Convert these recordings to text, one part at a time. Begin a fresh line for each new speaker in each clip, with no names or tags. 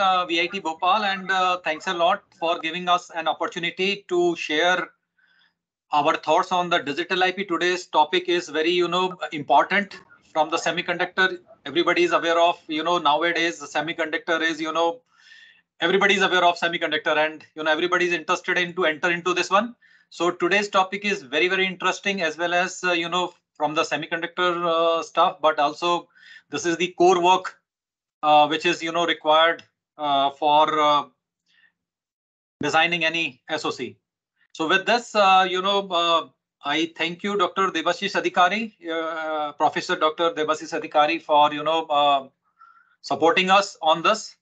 uh, VIT Bhopal and uh, thanks a lot for giving us an opportunity to share our thoughts on the digital IP. Today's topic is very, you know, important from the semiconductor. Everybody is aware of, you know, nowadays the semiconductor is, you know, everybody is aware of semiconductor and, you know, everybody is interested in to enter into this one. So today's topic is very, very interesting as well as, uh, you know, from the semiconductor uh, stuff, but also this is the core work uh, which is, you know, required for uh, designing any SOC. So with this, uh, you know, uh, I thank you, Dr. Debashish Adhikari, uh, Professor Dr. Debashish Adhikari for, you know, uh, supporting us on this.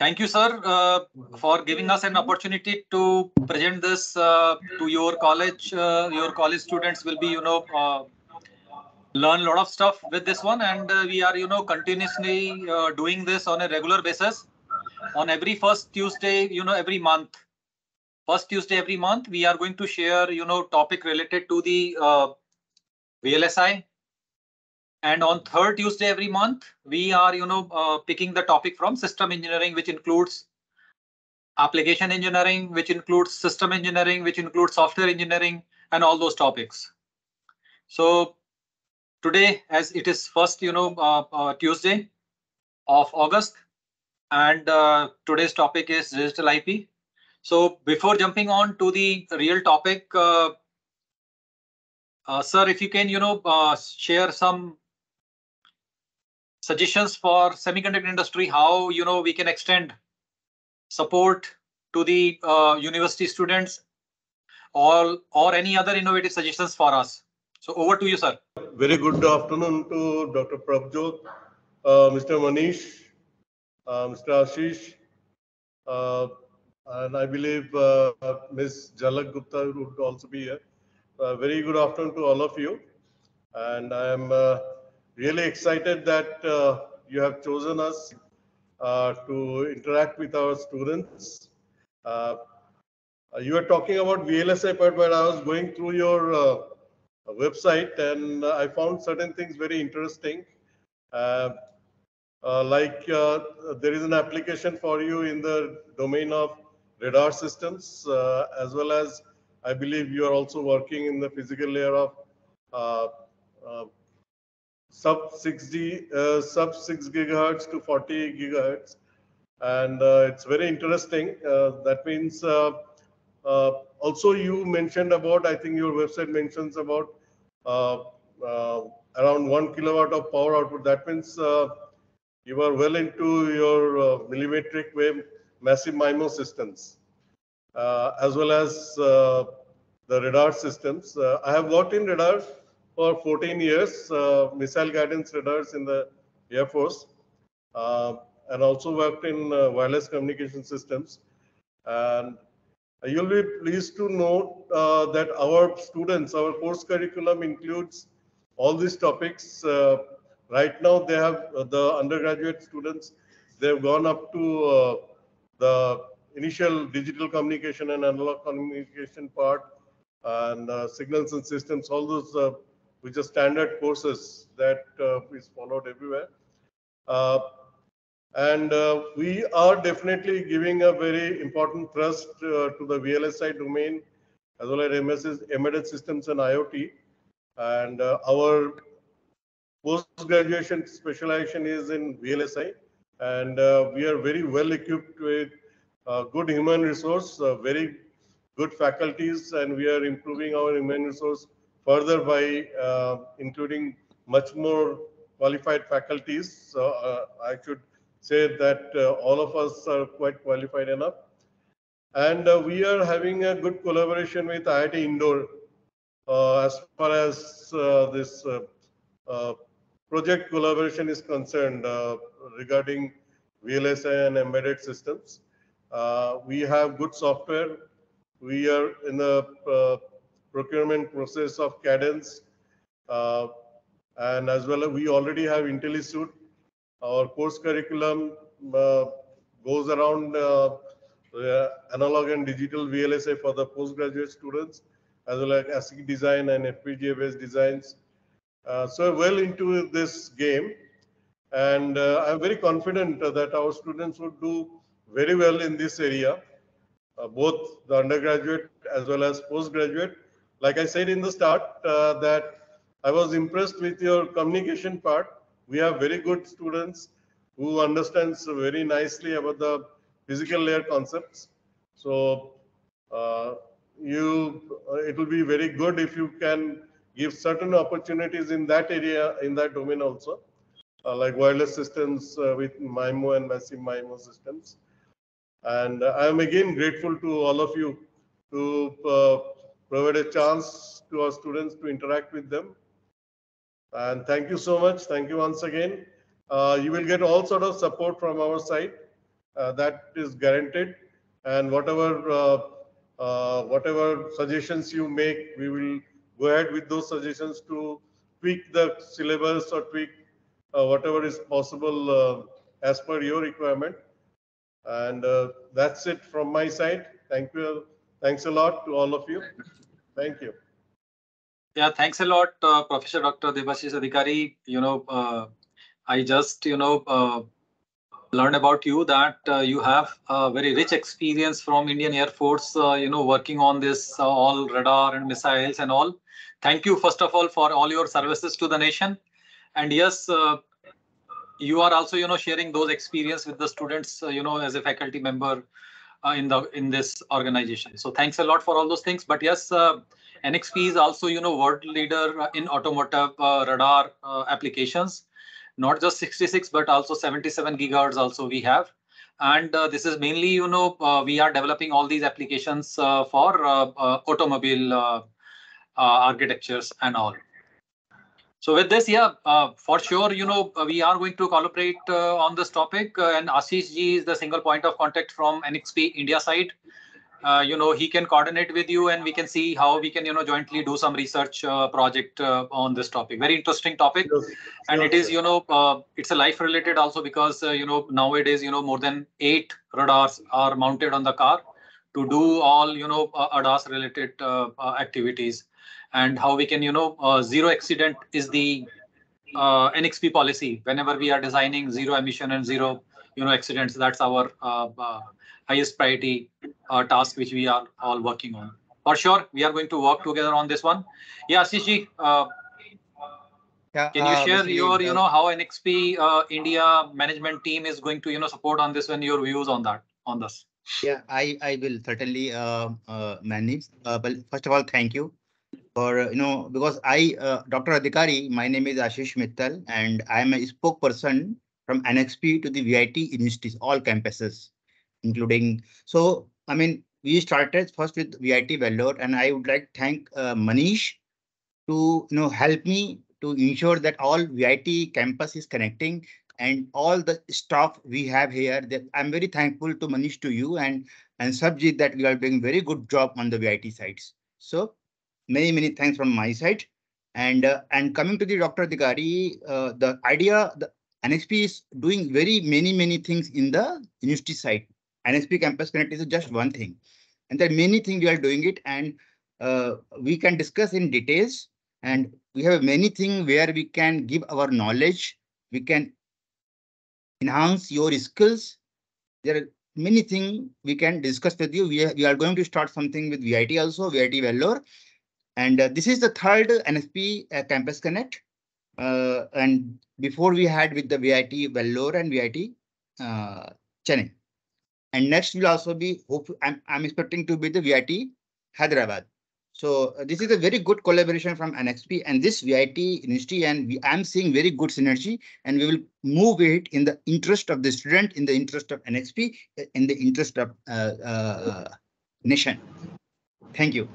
Thank you, sir, uh, for giving us an opportunity to present this uh, to your college. Uh, your college students will be, you know, uh, learn a lot of stuff with this one, and uh, we are, you know, continuously uh, doing this on a regular basis. On every first Tuesday, you know, every month, first Tuesday every month, we are going to share, you know, topic related to the uh, VLSI. And on third Tuesday every month, we are, you know, uh, picking the topic from system engineering, which includes application engineering, which includes system engineering, which includes software engineering, and all those topics. So today, as it is first, you know, uh, uh, Tuesday of August, and uh, today's topic is digital IP. So before jumping on to the real topic, uh, uh, sir, if you can, you know, uh, share some suggestions for semiconductor industry, how, you know, we can extend support to the university students or, or any other innovative suggestions for us. So over to you, sir.
Very good afternoon to Dr. Prabjot, uh, Mr. Manish, uh, Mr. Ashish, uh, and I believe uh, Ms. Jhalak Gupta would also be here. Uh, very good afternoon to all of you. And I am uh, really excited that uh, you have chosen us to interact with our students. You were talking about VLSI part, but I was going through your website and I found certain things very interesting. Uh, uh, like uh, there is an application for you in the domain of radar systems, as well as I believe you are also working in the physical layer of sub 6D, uh, sub 6 gigahertz to 40 gigahertz. And uh, it's very interesting. Uh, that means also you mentioned about, I think your website mentions about uh, uh, around one kilowatt of power output. That means uh, you are well into your uh, millimetric wave massive MIMO systems, uh, as well as uh, the radar systems. I have worked in radar for 14 years, missile guidance radars in the Air Force, and also worked in wireless communication systems. And you'll be pleased to know uh, that our students, our course curriculum includes all these topics. Uh, right now, they have uh, the undergraduate students, they've gone up to uh, the initial digital communication and analog communication part and uh, signals and systems, all those uh, which are standard courses that uh, is followed everywhere. And uh, we are definitely giving a very important thrust uh, to the VLSI domain as well as MEMS, embedded systems and IoT. And uh, our post-graduation specialization is in VLSI. And uh, we are very well equipped with uh, good human resource, uh, very good faculties, and we are improving our human resource further by including much more qualified faculties. So I should say that uh, all of us are quite qualified enough. And uh, we are having a good collaboration with IIT Indore uh, as far as this project collaboration is concerned regarding VLSI and embedded systems. Uh, we have good software. We are in the uh, procurement process of Cadence. Uh, and as well we already have IntelliSuite. Our course curriculum uh, goes around uh, uh, analog and digital VLSI for the postgraduate students, as well as ASIC design and FPGA based designs. so well into this game. And I'm very confident that our students would do very well in this area, uh, both the undergraduate as well as postgraduate. Like I said in the start, uh, that I was impressed with your communication part. We have very good students who understands very nicely about the physical layer concepts. So uh, you, uh, it will be very good if you can give certain opportunities in that area, in that domain also, uh, like wireless systems uh, with MIMO and massive MIMO systems. And I am again grateful to all of you to uh, provide a chance to our students to interact with them. And thank you so much. Thank you once again. Uh, you will get all sort of support from our side. Uh, that is guaranteed. And whatever uh, uh, whatever suggestions you make, we will go ahead with those suggestions to tweak the syllabus or tweak uh, whatever is possible as per your requirement. And that's it from my side. Thank you. Thanks a lot to all of you. Thank you.
Yeah, thanks a lot, uh, Professor Dr. Debashish Adhikari. You know, uh, I just, you know, uh, learned about you that uh, you have a very rich experience from Indian Air Force, uh, you know, working on this uh, all radar and missiles and all. Thank you, first of all, for all your services to the nation. And yes, you are also, you know, sharing those experience with the students, you know, as a faculty member in the in this organization. So thanks a lot for all those things. But yes, NXP is also, you know, world leader in automotive uh, radar uh, applications. Not just 66 but also 77 gigahertz also we have. And uh, this is mainly you know uh, we are developing all these applications uh, for uh, automobile architectures and all. So with this yeah for sure you know we are going to collaborate on this topic. And ashish ji is the single point of contact from nxp india side uh, you know, he can coordinate with you and we can see how we can, you know, jointly do some research uh, project uh, on this topic. Very interesting topic. And it is, you know, uh, it's a life related also because, uh, you know, nowadays, you know, more than eight radars are mounted on the car to do all, you know, uh, ADAS related activities and how we can, you know, uh, zero accident is the uh, NXP policy. Whenever we are designing zero emission and zero, you know, accidents, that's our highest priority uh, task which we are all working on. For sure, we are going to work together on this one. Yeah, Ashish ji, uh,
Yeah,
can you
uh,
share your, you
uh,
know, how NXP uh, India management team is going to, you know, support on this and your views on that, on this?
Yeah, I, I will certainly manage. Uh, but first of all, thank you for, you know, because I, uh, Dr. Adhikari, my name is Ashish Mittal and I am a spokesperson from NXP to the VIT universities, all campuses, including, so, I mean, we started first with VIT Vellore and I would like to thank uh, Manish to, you know, help me to ensure that all VIT campus is connecting and all the staff we have here that I'm very thankful to Manish to you and and Sabjit that we are doing very good job on the VIT sites. So many many thanks from my side. And uh, and coming to the Dr. Digari, uh, the idea the NXP is doing very many many things in the university side. NXP Campus Connect is just one thing, and there are many things we are doing it, and uh, we can discuss in details. And we have many things where we can give our knowledge. We can enhance your skills. There are many things we can discuss with you. We are, we are going to start something with VIT also, VIT Vellore. And uh, this is the third NXP uh, Campus Connect. Uh, and before we had with the VIT Vellore and VIT uh, Chennai. And next will also be, hope, I'm, I'm expecting to be the VIT Hyderabad. So uh, this is a very good collaboration from NXP and this VIT university and we, I'm seeing very good synergy and we will move it in the interest of the student, in the interest of NXP, uh, in the interest of uh, uh, nation. Thank you.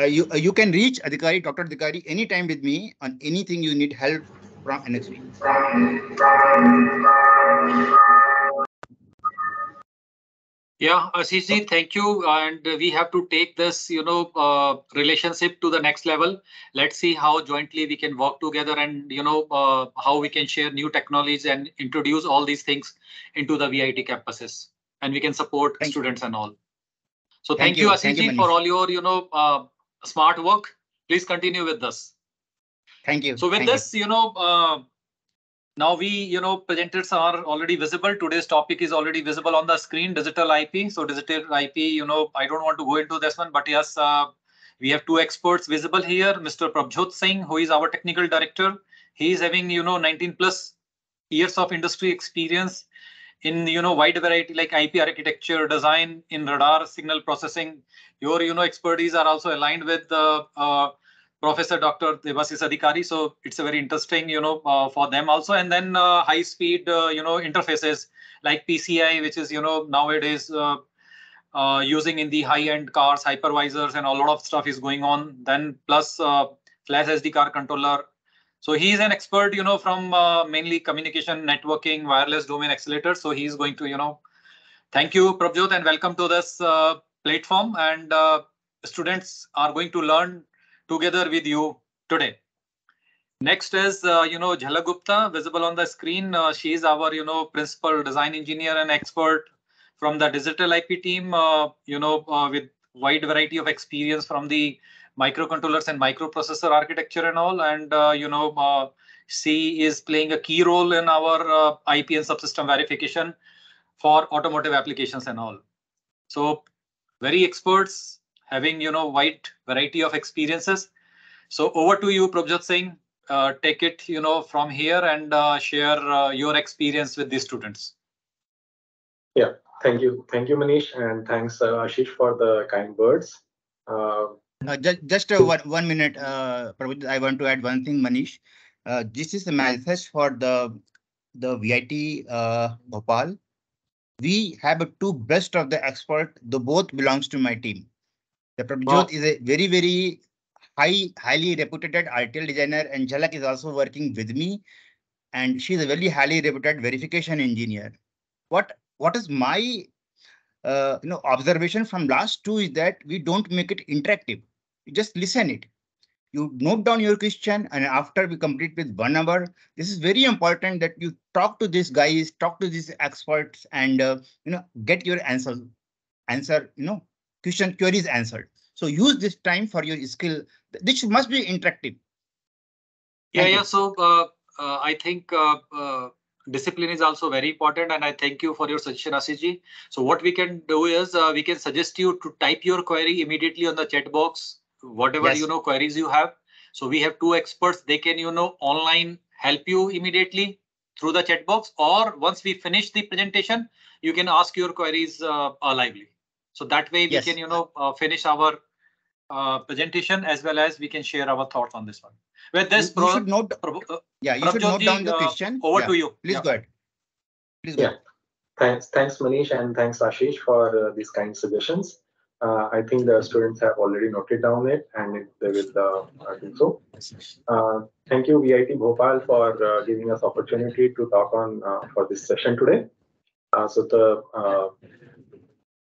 Uh, you uh, you can reach Adhikari, Dr. Adhikari anytime with me on anything you need help from NXP.
Yeah, Ashishji, thank you. And we have to take this, you know, uh, relationship to the next level. Let's see how jointly we can work together and, you know, uh, how we can share new technologies and introduce all these things into the VIT campuses. And we can support
Thank you.
students and all. So
Thank
thank, you,
you.
Ashish
Thank you,
ji, for all your, you know, uh, smart work. Please continue with this.
Thank you.
So with
Thank
this, you. know, uh, now we, you know, presenters are already visible. Today's topic is already visible on the screen, digital IP. So digital IP, you know, I don't want to go into this one, but yes, uh, we have two experts visible here. Mr. Prabjot Singh, who is our technical director. He is having, you know, 19 plus years of industry experience in, you know, wide variety like IP architecture, design in radar signal processing. Your, you know, expertise are also aligned with the uh, Professor Dr. Debashish Adhikari. So it's a very interesting, you know, uh, for them also. And then uh, high speed, uh, you know, interfaces like PCI, which is, you know, nowadays uh, uh, using in the high end cars, hypervisors and a lot of stuff is going on. Then plus uh, flash SD card controller. So he's an expert, you know, from mainly communication, networking, wireless domain accelerator. So he's going to, you know, thank you, Prabjot, and welcome to this platform. And students are going to learn together with you today. Next is, uh, you know, Jhalak Gupta, visible on the screen. Uh, she is our, you know, principal design engineer and expert from the digital IP team, uh, you know, uh, with wide variety of experience from the microcontrollers and microprocessor architecture and all. And, uh, you know, uh, she is playing a key role in our IP and subsystem verification for automotive applications and all. So very experts having you know wide variety of experiences. So over to you, Prabjot Singh. Uh, take it you know from here and uh, share uh, your experience with the students.
Yeah, thank you, thank you, Manish, and thanks uh, Ashish for the kind words.
Uh, just just uh, one one minute, uh, I want to add one thing, Manish. this is a message for the the VIT Bhopal. We have two best of the expert. The both belongs to my team. The Prabjot is a very, very high, highly reputed RTL designer and Jhalak is also working with me. And she's a very highly reputed verification engineer. What What is my uh, you know observation from last two is that we don't make it interactive. You just listen it. You note down your question and after we complete with one hour, this is very important that you talk to these guys, talk to these experts and uh, you know get your answer, answer, you know, question queries answered. So use this time for your skill. This must be interactive.
Yeah, yeah. So uh, uh, I think uh, uh, discipline is also very important, and I thank you for your suggestion, Ashishji. So what we can do is uh, we can suggest you to type your query immediately on the chat box, whatever yes. you know queries you have. So we have two experts. They can you know online help you immediately through the chat box, or once we finish the presentation, you can ask your queries uh, lively. So that way we yes. can, you know, uh, finish our uh, presentation as well as we can share our thoughts on this one. With this,
you, you should note, uh, yeah, you should note down the uh, question.
Over
yeah.
to you.
Please yeah. go ahead.
Please go yeah. Ahead. Thanks, thanks, Manish, and thanks, Ashish, for uh, these kind suggestions. Uh, I think the students have already noted down it, and it, they will uh, do so. Uh, thank you, VIT Bhopal, for uh, giving us opportunity to talk on for this session today. so the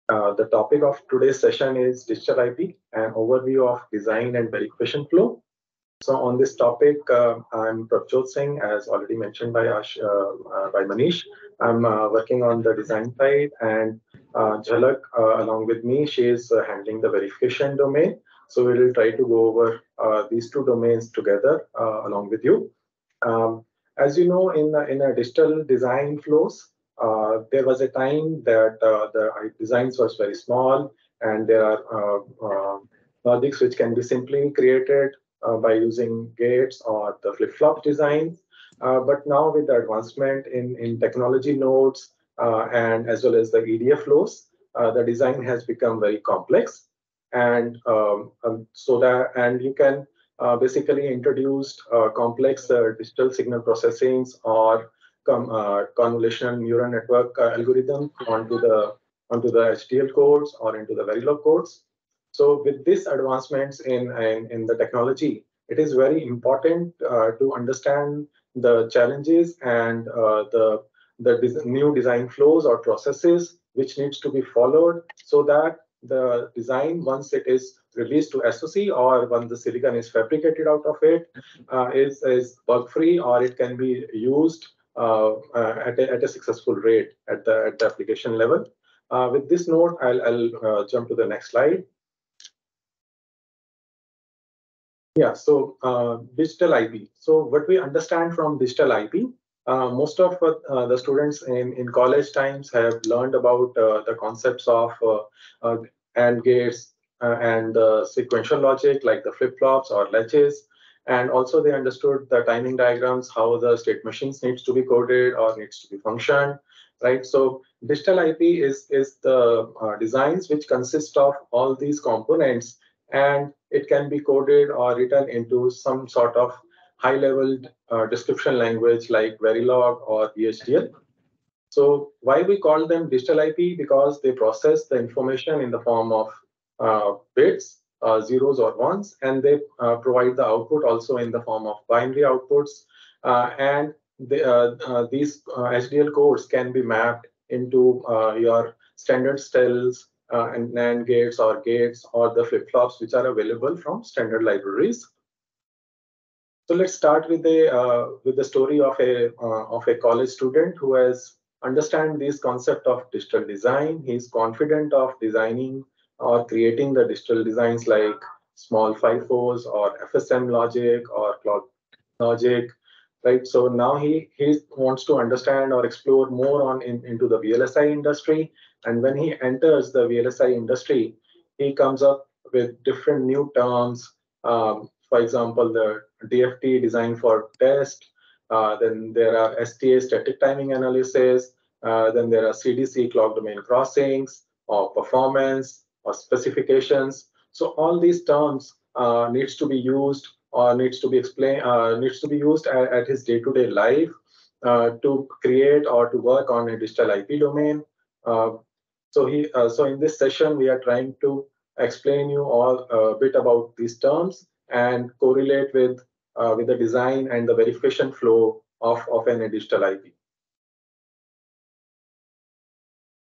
uh, the topic of today's session is digital IP, an overview of design and verification flow. So on this topic, uh, I'm Prabjot Singh, as already mentioned by Ash, uh, uh by Manish. I'm uh, working on the design side, and Jhalak, along with me, she is handling the verification domain. So we will try to go over these two domains together along with you. Um, as you know, in in a digital design flows, uh, there was a time that uh, the designs was very small and there are uh, logics which can be simply created by using gates or the flip-flop designs. but now with the advancement in, in technology nodes and as well as the EDA flows, the design has become very complex. And um, um, so that, and you can uh, basically introduce uh, complex uh, digital signal processings or uh, convolutional neural network uh, algorithm onto the onto the HDL codes or into the Verilog codes. So with these advancements in, in, in the technology, it is very important uh, to understand the challenges and the, the des new design flows or processes which needs to be followed so that the design, once it is released to SOC or when the silicon is fabricated out of it, uh, is is bug-free or it can be used at, a, at a successful rate at the, at the application level. Uh, with this note, I'll, I'll jump to the next slide. Yeah, so uh, digital IP. So what we understand from digital IP, uh, most of uh, the students in, in college times have learned about uh, the concepts of uh, uh, AND gates and sequential logic like the flip-flops or latches. And also they understood the timing diagrams, how the state machines needs to be coded or needs to be functioned, right? So digital IP is, is the designs which consist of all these components and it can be coded or written into some sort of high level uh, description language like Verilog or VHDL. So why we call them digital IP? Because they process the information in the form of uh, bits, uh, zeros or ones, and they uh, provide the output also in the form of binary outputs. Uh, and they, uh, these HDL codes can be mapped into your standard cells uh, and NAND gates or gates or the flip-flops which are available from standard libraries. So let's start with uh, with the story of a uh, of a college student who has understand this concept of digital design. He's confident of designing or creating the digital designs like small FIFOs or FSM logic or clock logic, right? So now he he wants to understand or explore more on in, into the VLSI industry and when he enters the VLSI industry, he comes up with different new terms. Um, for example, the DFT design for test. Uh, then there are STA static timing analysis. Uh, then there are CDC clock domain crossings or performance or specifications. So all these terms uh, needs to be used or needs to be explained, uh, needs to be used at, at his day-to-day -day life uh, to create or to work on a digital IP domain. Uh, so he, uh, so in this session, we are trying to explain you all a bit about these terms and correlate with uh, with the design and the verification flow of, of an digital IP.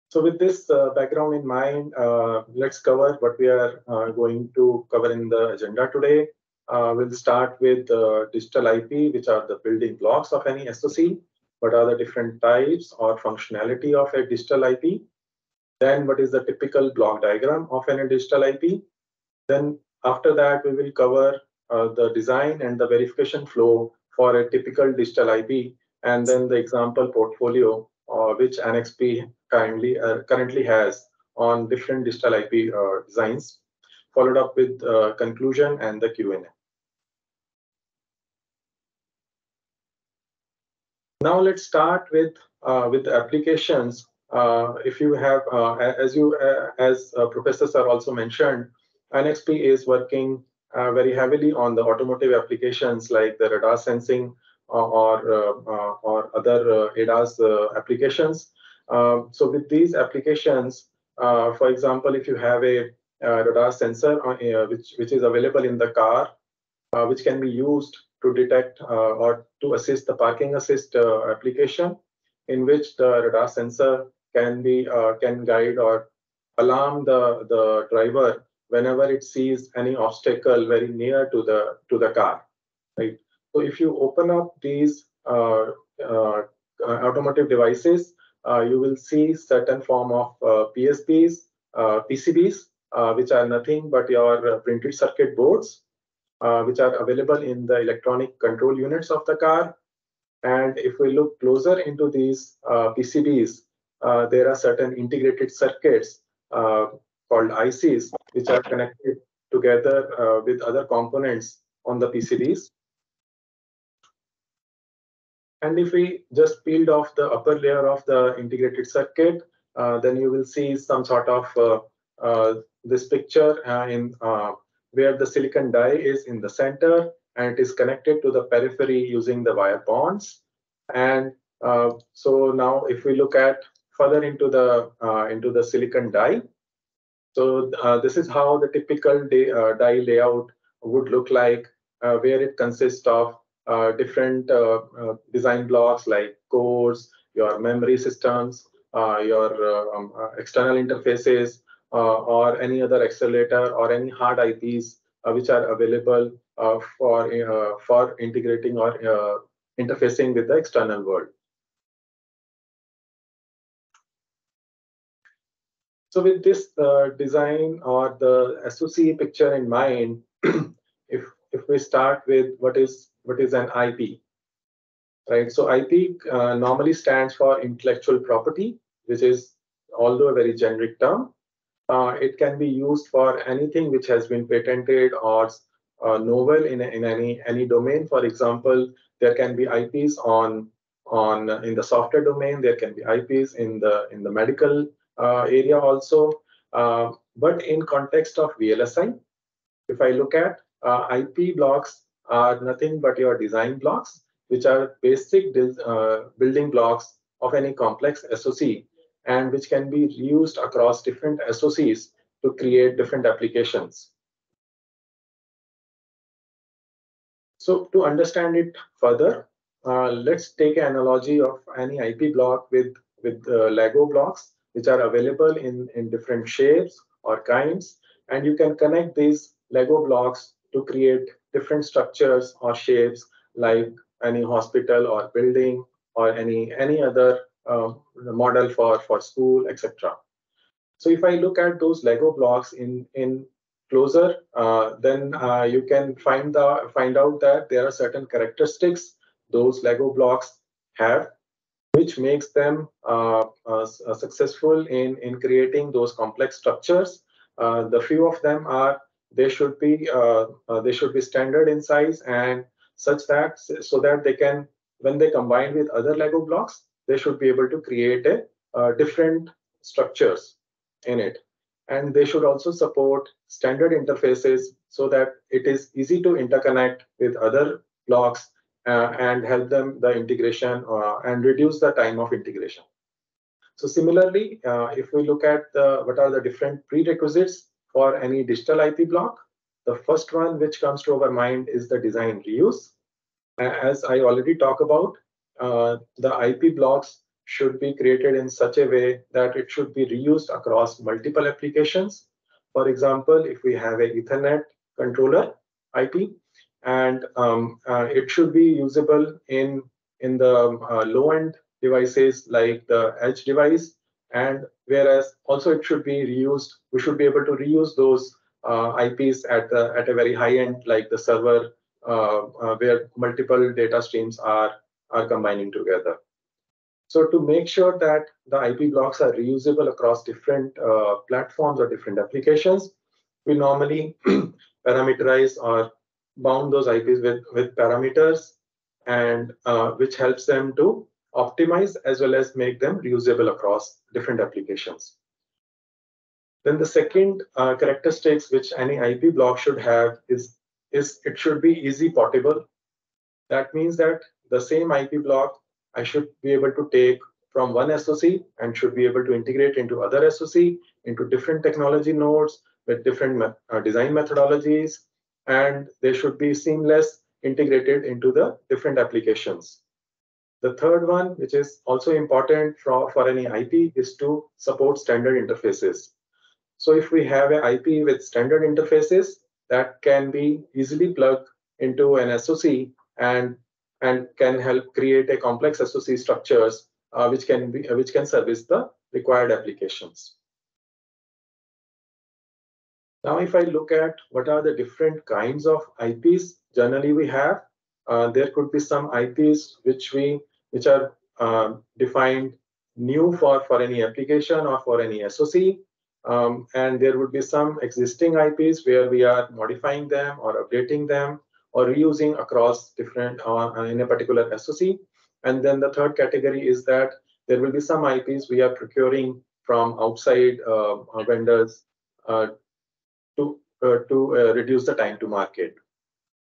So with this uh, background in mind, uh, let's cover what we are uh, going to cover in the agenda today. Uh, we'll start with digital IP, which are the building blocks of any SoC. What are the different types or functionality of a digital IP? Then what is the typical block diagram of any digital IP? Then after that, we will cover uh, the design and the verification flow for a typical digital IP, and then the example portfolio uh, which NXP currently, uh, currently has on different digital IP uh, designs, followed up with uh, conclusion and the Q&A. Now let's start with, uh, with applications uh, if you have, uh, as you, uh, as Professor Sir also mentioned, NXP is working very heavily on the automotive applications like the radar sensing or or other ADAS applications. Um, so with these applications, for example, if you have a radar sensor which which is available in the car, which can be used to detect uh, or to assist the parking assist uh, application in which the radar sensor can be uh, can guide or alarm the the driver whenever it sees any obstacle very near to the to the car right? So if you open up these uh, uh, automotive devices uh, you will see certain form of uh, psbs uh, pcbs which are nothing but your printed circuit boards which are available in the electronic control units of the car and if we look closer into these pcbs uh, there are certain integrated circuits uh, called ICs, which are connected together uh, with other components on the PCBs. And if we just peeled off the upper layer of the integrated circuit, uh, then you will see some sort of uh, uh, this picture in where the silicon die is in the center and it is connected to the periphery using the wire bonds. And so now if we look at further into the uh, into the silicon die. So uh, this is how the typical uh, die layout would look like, where it consists of Uh, different uh, uh, design blocks like cores, your memory systems, your um, external interfaces, or any other accelerator or any hard IPs which are available for for integrating or interfacing with the external world. So with this uh, design or the SOC picture in mind, if if we start with what is what is an IP, right? So IP uh, normally stands for intellectual property, which is although a very generic term, uh, it can be used for anything which has been patented or uh, novel in, in any any domain. For example, there can be IPs on on in the software domain. There can be IPs in the in the medical uh, area also. Uh, but in context of VLSI, if I look at uh, IP blocks are nothing but your design blocks, which are basic uh, building blocks of any complex SOC and which can be reused across different SOCs to create different applications. So to understand it further, uh, let's take an analogy of any IP block with, with uh, Lego blocks, which are available in, in different shapes or kinds. And you can connect these Lego blocks to create different structures or shapes like any hospital or building or any, any other uh, model for, for school, etc. So if I look at those Lego blocks in, in closer, uh, then uh, you can find the find out that there are certain characteristics those Lego blocks have, which makes them uh, uh, uh successful in in creating those complex structures. The few of them are they should be they should be standard in size and such that so that they can when they combine with other Lego blocks, they should be able to create a different structures in it and they should also support standard interfaces so that it is easy to interconnect with other blocks uh, and help them the integration uh, and reduce the time of integration. So similarly, uh, if we look at the, what are the different prerequisites for any digital IP block, the first one which comes to our mind is the design reuse. As I already talked about, uh, the IP blocks should be created in such a way that it should be reused across multiple applications. For example, if we have a Ethernet controller IP, and um, uh, it should be usable in in the uh, low-end devices like the edge device, and whereas also it should be reused. We should be able to reuse those uh, IPs at the at a very high end, like the server, uh, uh, where multiple data streams are are combining together. So to make sure that the IP blocks are reusable across different uh, platforms or different applications, we normally parameterize or bound those IPs with, with parameters and uh, which helps them to optimize as well as make them reusable across different applications. Then the second uh, characteristics which any IP block should have is, is it should be easy portable. That means that the same IP block I should be able to take from one SOC and should be able to integrate into other SOC, into different technology nodes with different uh, design methodologies, and they should be seamless integrated into the different applications. The third one, which is also important for, for any IP, is to support standard interfaces. So if we have an IP with standard interfaces, that can be easily plugged into an SOC and and can help create a complex SOC structures uh, which can be uh, which can service the required applications. Now, if I look at what are the different kinds of IPs generally we have, uh, there could be some IPs which we which are uh, defined new for for any application or for any SOC. Um, and there would be some existing IPs where we are modifying them or updating them or reusing across different uh, uh in a particular SOC. And then the third category is that there will be some IPs we are procuring from outside uh, vendors to to reduce the time to market.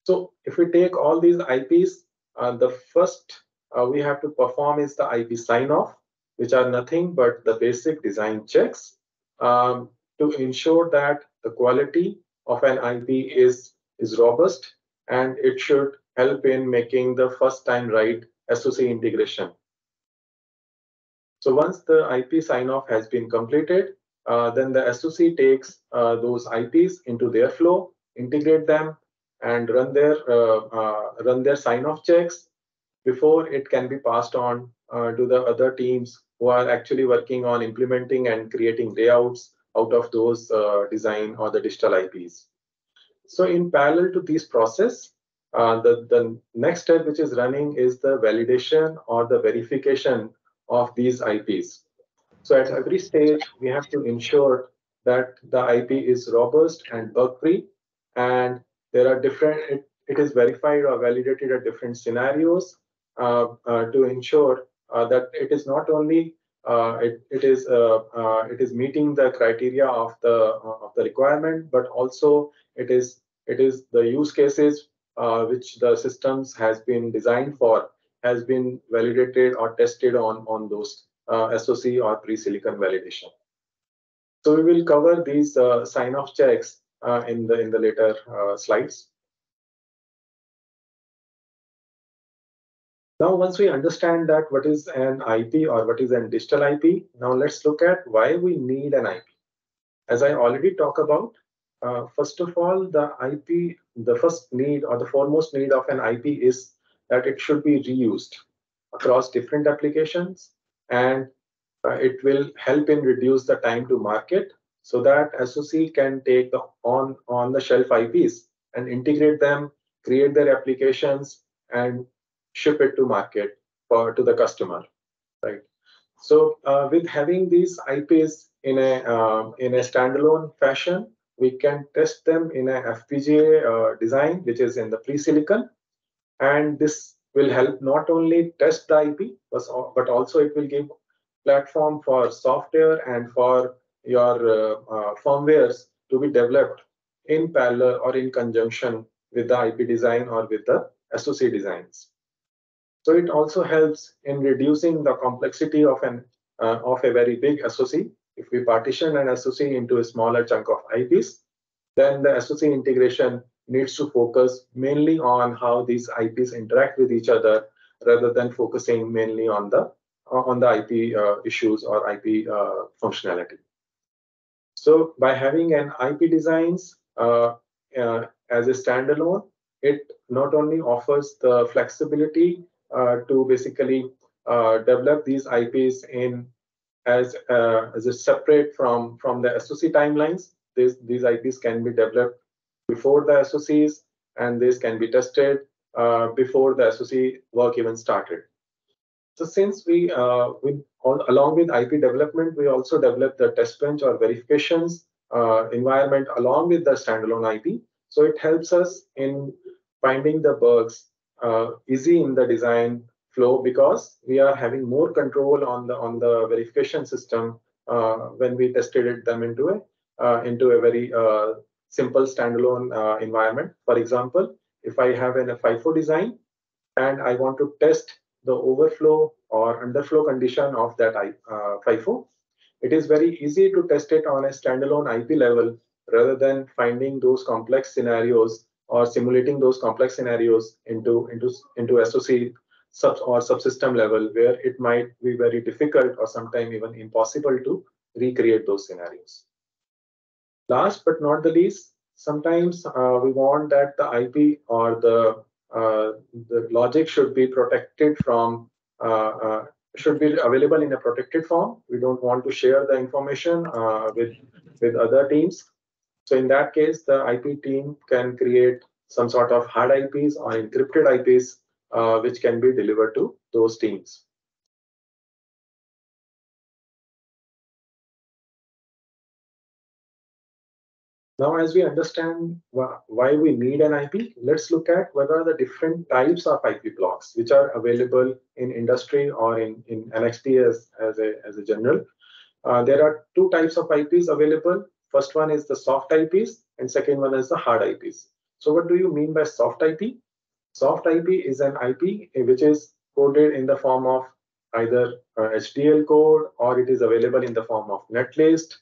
So if we take all these IPs, the first we have to perform is the IP sign-off, which are nothing but the basic design checks um, to ensure that the quality of an IP is is robust and it should help in making the first time right SOC integration. So once the IP sign-off has been completed, uh, then the SOC takes uh, those IPs into their flow, integrate them, and run their uh, uh, run their sign-off checks before it can be passed on uh, to the other teams who are actually working on implementing and creating layouts out of those design or the digital IPs. So in parallel to this process, uh, the, the next step which is running is the validation or the verification of these IPs. So at every stage, we have to ensure that the IP is robust and bug-free, and there are different, it, it is verified or validated at different scenarios uh, uh, to ensure uh, that it is not only uh, it, it is uh, uh, it is meeting the criteria of the of the requirement, but also it is it is the use cases which the systems has been designed for has been validated or tested on on those SOC or pre-silicon validation. So we will cover these sign-off checks in the in the later slides. Now, once we understand that what is an IP or what is an digital IP, now let's look at why we need an IP. As I already talked about, uh, first of all, the IP, the first need or the foremost need of an IP is that it should be reused across different applications and uh, it will help in reduce the time to market so that SOC can take the on on the shelf IPs and integrate them, create their applications and ship it to market or to the customer, right? So uh, with having these IPs in a uh, in a standalone fashion, we can test them in a FPGA uh, design, which is in the pre-silicon, and this will help not only test the IP, but also it will give platform for software and for your uh, uh, firmwares to be developed in parallel or in conjunction with the IP design or with the SOC designs. So it also helps in reducing the complexity of an uh, of a very big SOC. If we partition an SOC into a smaller chunk of IPs, then the SOC integration needs to focus mainly on how these IPs interact with each other rather than focusing mainly on the on the IP uh, issues or IP uh, functionality. So by having an IP designs uh, uh, as a standalone, it not only offers the flexibility uh, to basically uh, develop these IPs in as uh, as a separate from from the SOC timelines. These these IPs can be developed before the SOCs, and this can be tested before the SOC work even started. So since we, uh, with, all, along with IP development, we also develop the test bench or verifications uh, environment along with the standalone IP. So it helps us in finding the bugs uh, easy in the design flow because we are having more control on the on the verification system uh, when we tested them into a uh, into a very uh, simple standalone environment. For example, if I have an FIFO design and I want to test the overflow or underflow condition of that uh, FIFO, it is very easy to test it on a standalone IP level rather than finding those complex scenarios or simulating those complex scenarios into into into SOC sub or subsystem level where it might be very difficult or sometimes even impossible to recreate those scenarios. Last but not the least, sometimes uh, we want that the IP or the the logic should be protected from uh, uh, should be available in a protected form. We don't want to share the information uh, with with other teams so in that case, the IP team can create some sort of hard IPs or encrypted IPs, uh, which can be delivered to those teams. Now, as we understand why we need an IP, let's look at what are the different types of IP blocks which are available in industry or in, in NXP as, as, a, as a general. Uh, there are two types of IPs available. First one is the soft IPs and second one is the hard IPs. So what do you mean by soft IP? Soft IP is an IP which is coded in the form of either HDL code or it is available in the form of netlist.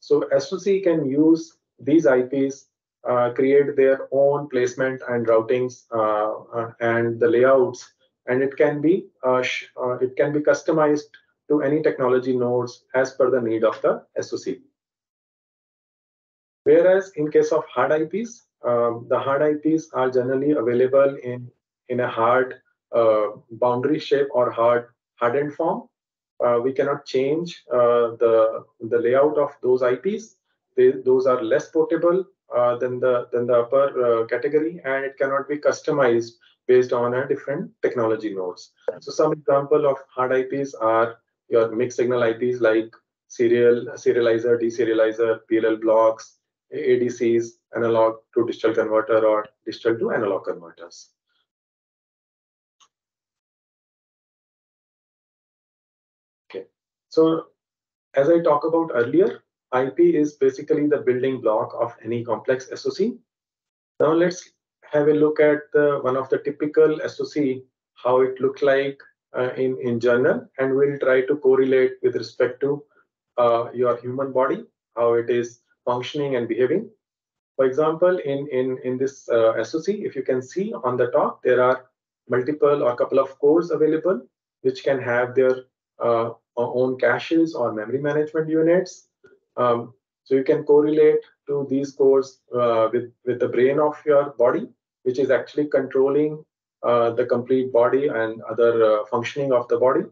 So SOC can use these IPs, uh, create their own placement and routings uh, uh, and the layouts, and it can be uh, uh, it can be customized to any technology nodes as per the need of the SOC. Whereas in case of hard IPs, um, the hard IPs are generally available in, in a hard boundary shape or hard hardened form. We cannot change the, the layout of those IPs. They, those are less portable uh, than the than the upper uh, category, and it cannot be customized based on a different technology nodes. So some example of hard IPs are your mixed signal IPs like serial, serializer, deserializer, PLL blocks, ADCs, analog to digital converter or digital to analog converters. Okay, so as I talked about earlier, IP is basically the building block of any complex SOC. Now let's have a look at the, one of the typical SOC, how it looked like uh, in, in general, and we'll try to correlate with respect to uh, your human body, how it is functioning and behaving. For example, in, in, in this uh, SOC, if you can see on the top, there are multiple or couple of cores available, which can have their uh, own caches or memory management units. Um, so you can correlate to these cores uh, with, with the brain of your body, which is actually controlling uh, the complete body and other uh, functioning of the body.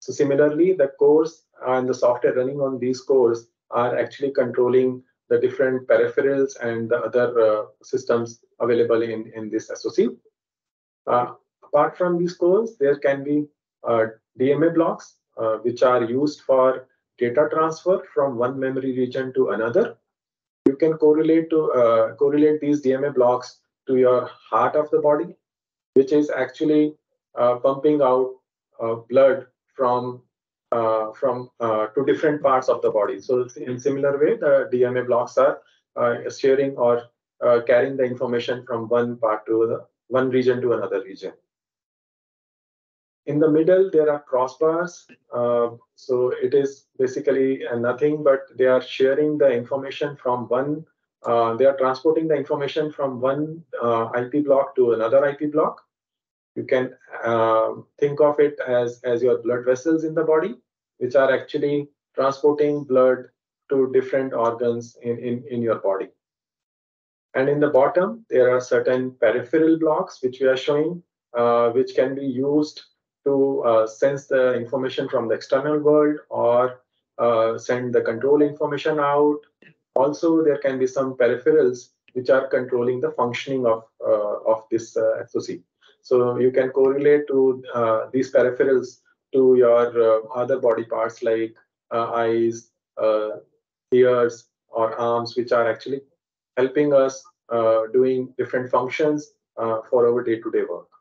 So similarly, the cores and the software running on these cores are actually controlling the different peripherals and the other uh, systems available in, in this SOC. Uh, apart from these cores, there can be uh, DMA blocks, which are used for data transfer from one memory region to another. You can correlate to uh, correlate these DMA blocks to your heart of the body, which is actually uh, pumping out blood from uh, from uh, to different parts of the body. So in similar way, the DMA blocks are uh, sharing or carrying the information from one part to the one region to another region. In the middle, there are crossbars. so it is basically nothing, but they are sharing the information from one uh, they are transporting the information from one uh, IP block to another IP block. You can uh, think of it as, as your blood vessels in the body which are actually transporting blood to different organs in, in, in your body. And in the bottom, there are certain peripheral blocks, which we are showing, uh, which can be used to uh, sense the information from the external world or uh, send the control information out. Also, there can be some peripherals which are controlling the functioning of, uh, of this uh, SOC. So you can correlate to uh, these peripherals to your uh, other body parts like uh, eyes, uh, ears, or arms, which are actually helping us doing different functions for our day-to-day -day work.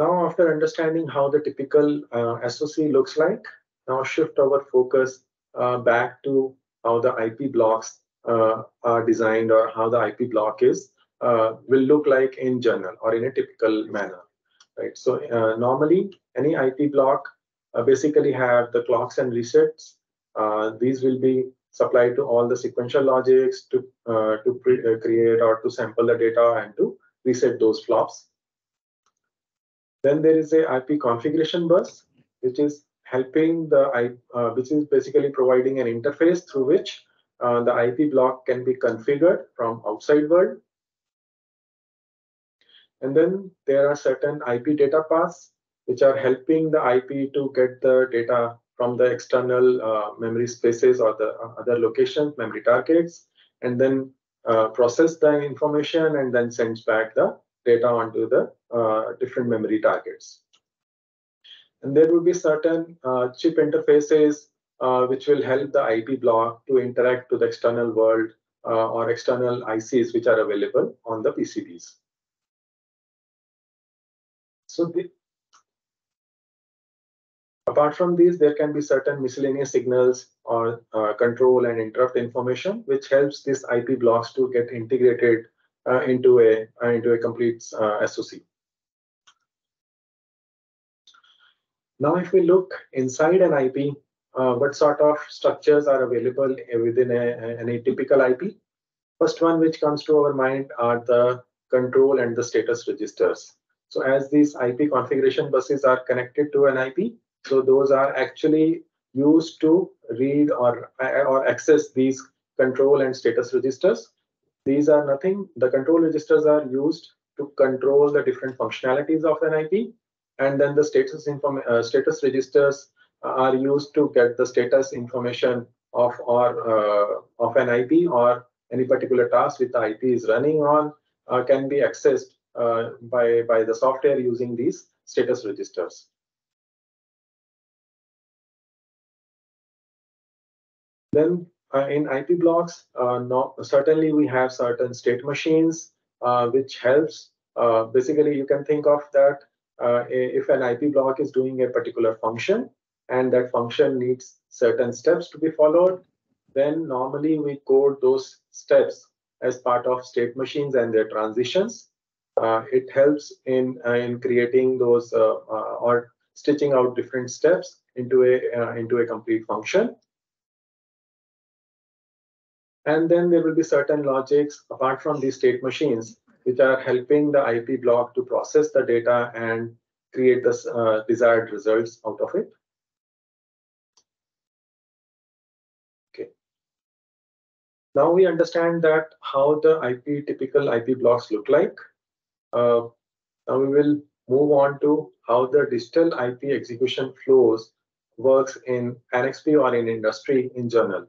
Now, after understanding how the typical uh, SOC looks like, now shift our focus uh, back to how the IP blocks uh, are designed or how the IP block is uh, will look like in general or in a typical manner, right? So uh, normally any IP block uh, basically have the clocks and resets. These will be supplied to all the sequential logics to to create or to sample the data and to reset those flops. Then there is a IP configuration bus, which is helping the IP, which is basically providing an interface through which the IP block can be configured from outside world. And then there are certain IP data paths which are helping the IP to get the data from the external uh, memory spaces or the uh, other locations, memory targets, and then uh, process the information and then sends back the data onto the uh, different memory targets. And there will be certain uh, chip interfaces uh, which will help the IP block to interact to the external world or external ICs which are available on the PCBs. So the, apart from these, there can be certain miscellaneous signals or uh, control and interrupt information, which helps these IP blocks to get integrated uh, into a uh, into a complete uh, SOC. Now, if we look inside an IP, uh, what sort of structures are available within a, a, a typical IP? First one which comes to our mind are the control and the status registers. So as these IP configuration buses are connected to an IP, so those are actually used to read or, or access these control and status registers. These are nothing, the control registers are used to control the different functionalities of an IP. And then the status, inform, uh, status registers are used to get the status information of or uh, of an IP or any particular task which the IP is running on uh, can be accessed uh, by by the software using these status registers. Then in IP blocks, uh, no, certainly we have certain state machines, uh, which helps. basically, you can think of that if an IP block is doing a particular function and that function needs certain steps to be followed, then normally we code those steps as part of state machines and their transitions. Uh, it helps in uh, in creating those uh, or stitching out different steps into a into a complete function. And then there will be certain logics apart from these state machines, which are helping the IP block to process the data and create the uh, desired results out of it. Okay. Now we understand that how the IP typical IP blocks look like. Uh, now we will move on to how the digital IP execution flows works in NXP or in industry in general.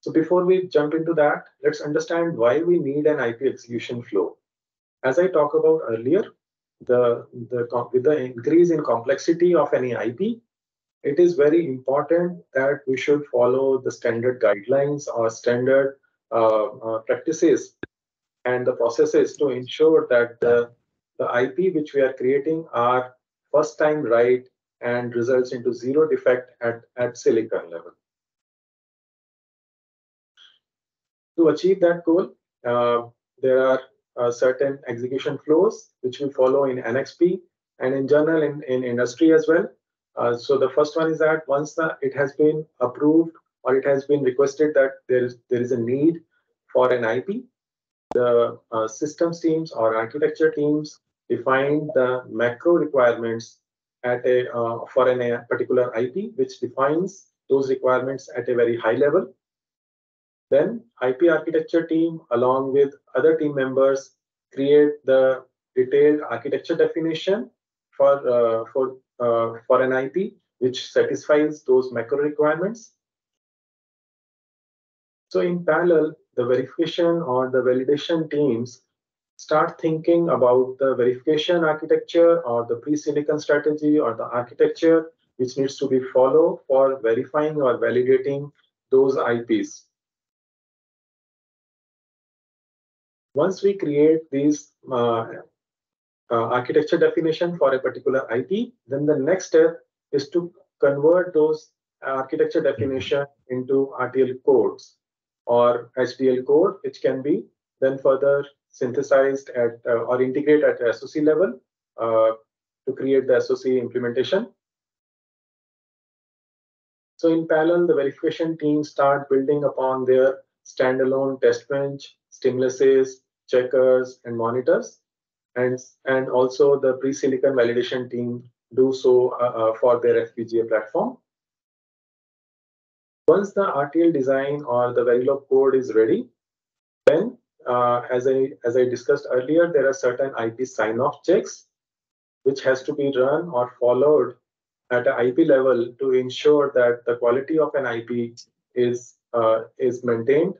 So before we jump into that, let's understand why we need an IP execution flow. As I talked about earlier, the, the, with the increase in complexity of any IP, it is very important that we should follow the standard guidelines or standard uh, uh, practices and the processes to ensure that the, the IP which we are creating are first time right and results into zero defect at, at silicon level. To achieve that goal, uh, there are uh, certain execution flows which we follow in NXP and in general in, in industry as well. Uh, so the first one is that once the, it has been approved or it has been requested that there is there is a need for an IP, the uh, systems teams or architecture teams define the macro requirements at a uh, for an, a particular IP, which defines those requirements at a very high level. Then IP architecture team, along with other team members, create the detailed architecture definition for uh, for uh, for an IP which satisfies those macro requirements. So in parallel, the verification or the validation teams start thinking about the verification architecture or the pre-silicon strategy or the architecture which needs to be followed for verifying or validating those IPs. Once we create these uh, uh, architecture definition for a particular IP, then the next step is to convert those architecture definition into RTL codes or HDL code, which can be then further synthesized at uh, or integrate at SOC level uh, to create the SOC implementation. So in parallel, the verification team start building upon their standalone test bench stimuluses, checkers, and monitors. And, and also the pre-silicon validation team do so uh, uh, for their FPGA platform. Once the RTL design or the Verilog code is ready, then uh, as I as I discussed earlier, there are certain IP sign-off checks which has to be run or followed at an IP level to ensure that the quality of an IP is is maintained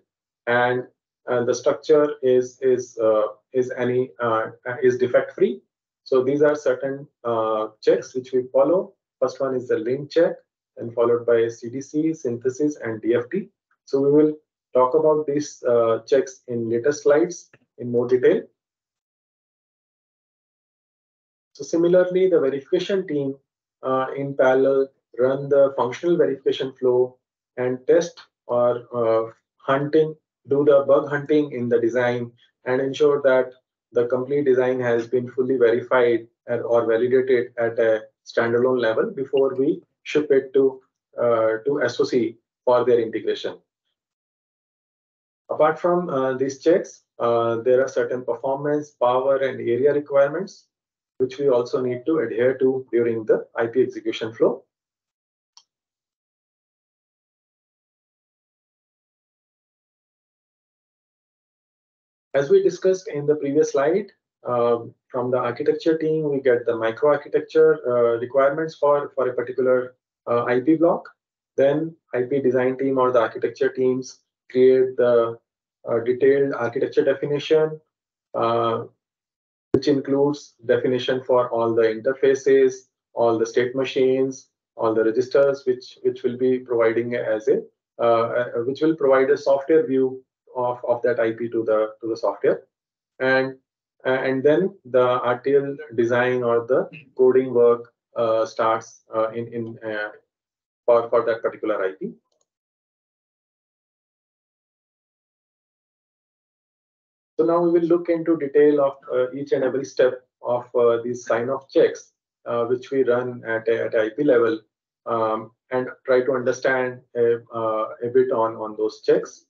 and and the structure is is uh, is any uh, is defect free. So these are certain uh, checks which we follow. First one is the lint check, and followed by CDC, synthesis, and DFT. So we will talk about these uh, checks in later slides in more detail. So similarly, the verification team uh, in parallel run the functional verification flow and test or uh, hunting do the bug hunting in the design and ensure that the complete design has been fully verified or validated at a standalone level before we ship it to uh, to SOC for their integration. Apart from uh, these checks, uh, there are certain performance, power, and area requirements which we also need to adhere to during the IP execution flow. As we discussed in the previous slide, um, from the architecture team, we get the microarchitecture uh, requirements for, for a particular uh, IP block. Then IP design team or the architecture teams create the uh, detailed architecture definition, uh, which includes definition for all the interfaces, all the state machines, all the registers, which which will be providing as a uh, which will provide a software view of, of that IP to the to the software, and and then the RTL design or the coding work uh, starts uh, in in uh, for for that particular IP. So now we will look into detail of uh, each and every step of uh, these sign-off checks, uh, which we run at at IP level, um, and try to understand a, uh, a bit on, on those checks.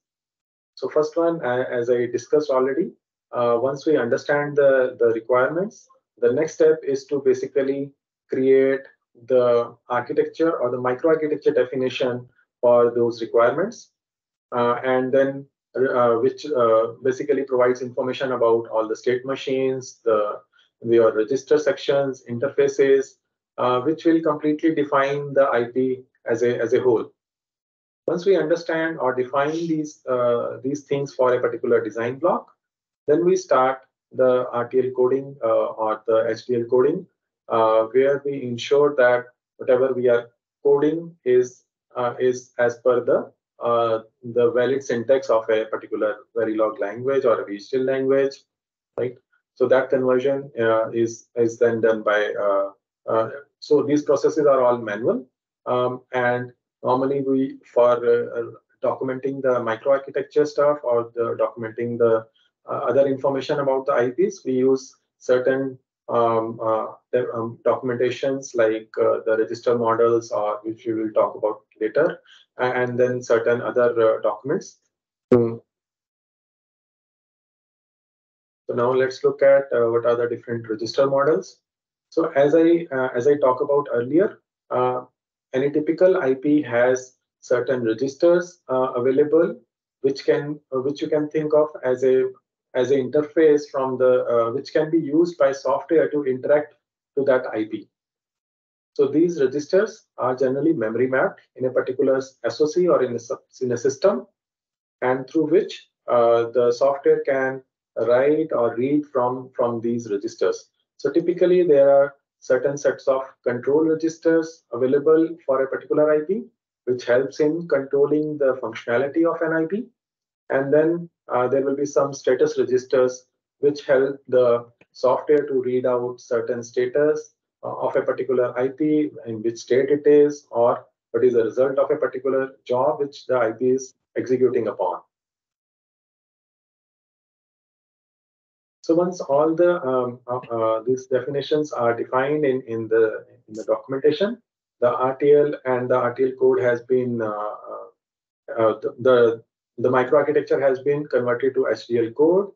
So first one, as I discussed already, uh, once we understand the, the requirements, the next step is to basically create the architecture or the microarchitecture definition for those requirements. Uh, and then uh, which uh, basically provides information about all the state machines, the your register sections, interfaces, uh, which will completely define the IP as a as a whole. Once we understand or define these uh, these things for a particular design block, then we start the RTL coding uh, or the HDL coding, uh, where we ensure that whatever we are coding is is as per the uh, the valid syntax of a particular Verilog language or a VHDL language, right? So that conversion uh, is is then done by. Uh, uh so these processes are all manual, um, and normally we for uh, documenting the microarchitecture stuff or the documenting the other information about the IPs, we use certain um, uh, um, documentations like uh, the register models, or which we will talk about later, and then certain other uh, documents. Mm. So now let's look at uh, what are the different register models. So as I uh, as I talked about earlier, uh, any typical IP has certain registers available, which can which you can think of as a as an interface from the uh, which can be used by software to interact to that IP. So these registers are generally memory mapped in a particular SOC or in a, in a system, and through which uh, the software can write or read from from these registers. So typically there are certain sets of control registers available for a particular IP, which helps in controlling the functionality of an IP. And then uh, there will be some status registers which help the software to read out certain status uh, of a particular IP, in which state it is, or what is the result of a particular job which the IP is executing upon. So once all the um, uh, uh, these definitions are defined in, in the in the documentation, the RTL and the RTL code has been uh, uh, uh the, the the microarchitecture has been converted to HDL code.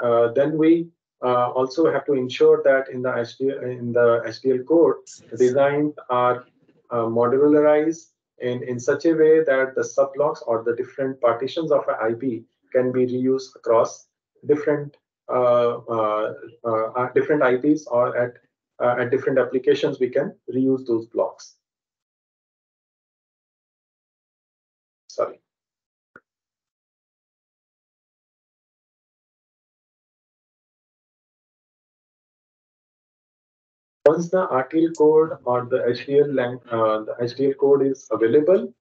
Uh, then we also have to ensure that in the HDL, in the HDL code, the designs are modularized in, in such a way that the subblocks or the different partitions of an IP can be reused across different Uh, uh, uh, different IPs or at at different applications. We can reuse those blocks. Sorry. Once the RTL code or the HDL, uh, the HDL code is available,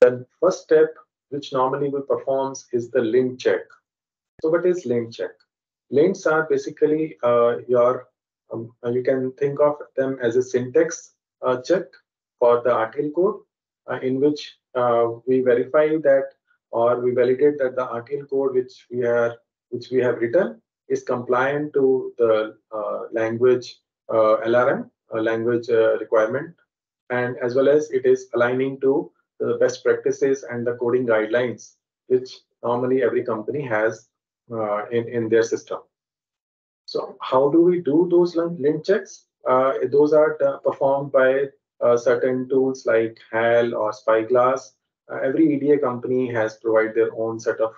then first step, which normally we performs is the lint check. So what is lint check? Lints are basically uh, your, um, you can think of them as a syntax uh, check for the RTL code uh, in which we verify that or we validate that the RTL code which we are which we have written is compliant to the uh, language uh, LRM language uh, requirement, and as well as it is aligning to the best practices and the coding guidelines, which normally every company has uh, in, in their system. So how do we do those lint checks? Uh, those are performed by uh, certain tools like HAL or Spyglass. Uh, every EDA company has provided their own set of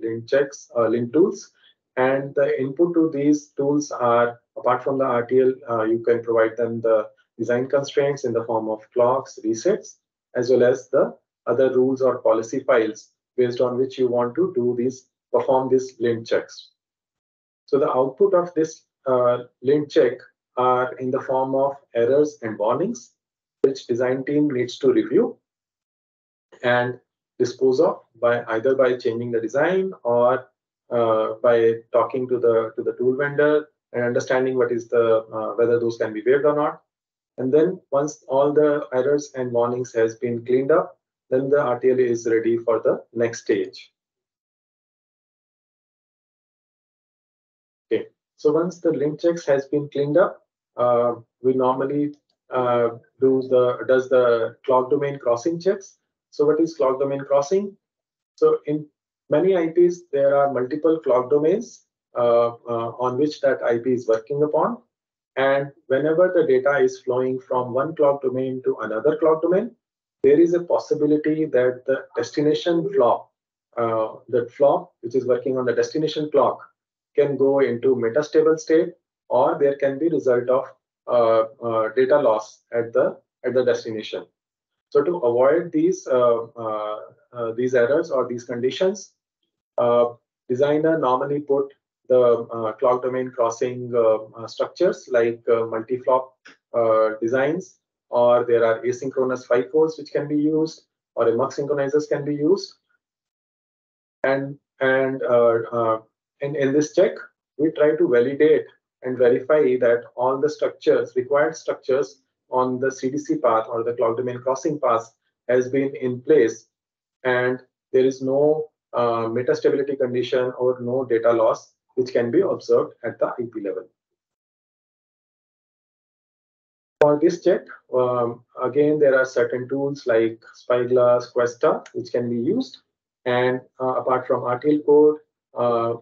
lint checks, lint tools. And the input to these tools are, apart from the RTL, uh, you can provide them the design constraints in the form of clocks, resets, as well as the other rules or policy files based on which you want to do these, perform these lint checks. So the output of this uh, lint check are in the form of errors and warnings, which design team needs to review and dispose of by either by changing the design or uh, by talking to the to the tool vendor and understanding what is the uh, whether those can be waived or not. And then once all the errors and warnings has been cleaned up, then the RTL is ready for the next stage. So once the lint checks has been cleaned up, uh, we normally uh, do the does the clock domain crossing checks. So what is clock domain crossing? So in many IPs, there are multiple clock domains uh, uh, on which that IP is working upon. And whenever the data is flowing from one clock domain to another clock domain, there is a possibility that the destination flop, uh, that flop which is working on the destination clock, can go into metastable state, or there can be result of uh, uh, data loss at the at the destination. So to avoid these uh, uh, uh, these errors or these conditions, designer normally put the clock domain crossing structures like multi-flop designs or there are asynchronous FIFOs which can be used, or MUX synchronizers can be used. And and uh, in, this check, we try to validate and verify that all the structures, required structures on the CDC path or the clock domain crossing path has been in place, and there is no uh, metastability condition or no data loss which can be observed at the IP level. For this check, um, again, there are certain tools like Spyglass, Questa, which can be used. And uh, apart from RTL code,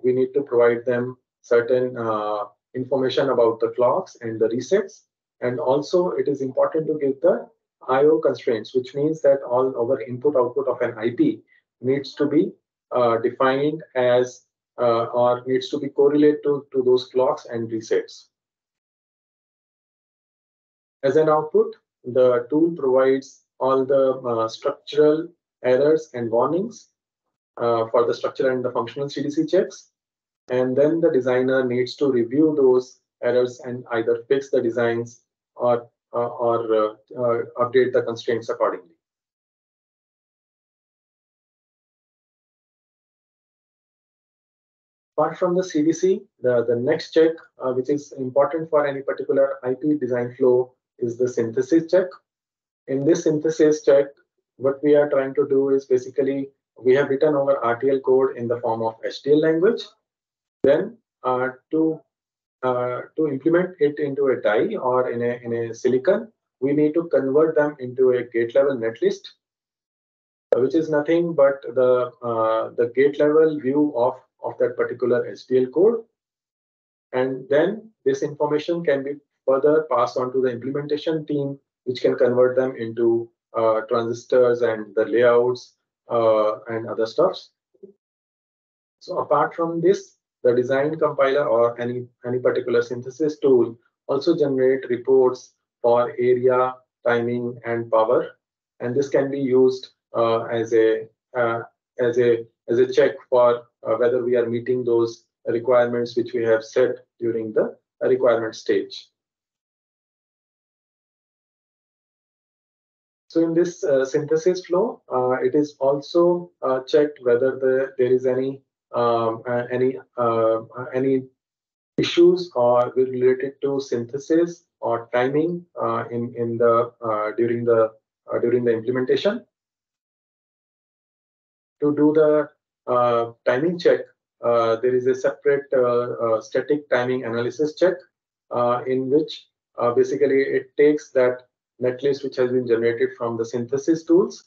we need to provide them certain uh, information about the clocks and the resets. And also, it is important to give the I/O constraints, which means that all our input output of an IP needs to be uh, defined as uh, or needs to be correlated to, to those clocks and resets. As an output, the tool provides all the uh, structural errors and warnings uh, for the structural and the functional CDC checks. And then the designer needs to review those errors and either fix the designs or, uh, or uh, uh, update the constraints accordingly. Apart from the CDC, the, the next check, uh, which is important for any particular IP design flow, is the synthesis check. In this synthesis check, what we are trying to do is basically we have written our RTL code in the form of HDL language. Then uh, to uh, to implement it into a die or in a in a silicon, we need to convert them into a gate level netlist, which is nothing but the uh, the gate level view of of that particular HDL code. And then this information can be further passed on to the implementation team, which can convert them into uh, transistors and the layouts uh, and other stuffs. So apart from this, the design compiler or any, any particular synthesis tool also generate reports for area, timing, and power. And this can be used uh, as a uh, as a as a check for uh, whether we are meeting those requirements which we have set during the requirement stage. So in this uh, synthesis flow, uh, it is also uh, checked whether the, there is any um, any any issues or related to synthesis or timing in in the during the during the implementation. To do the uh, timing check, uh, there is a separate uh, static timing analysis check in which basically it takes that netlist which has been generated from the synthesis tools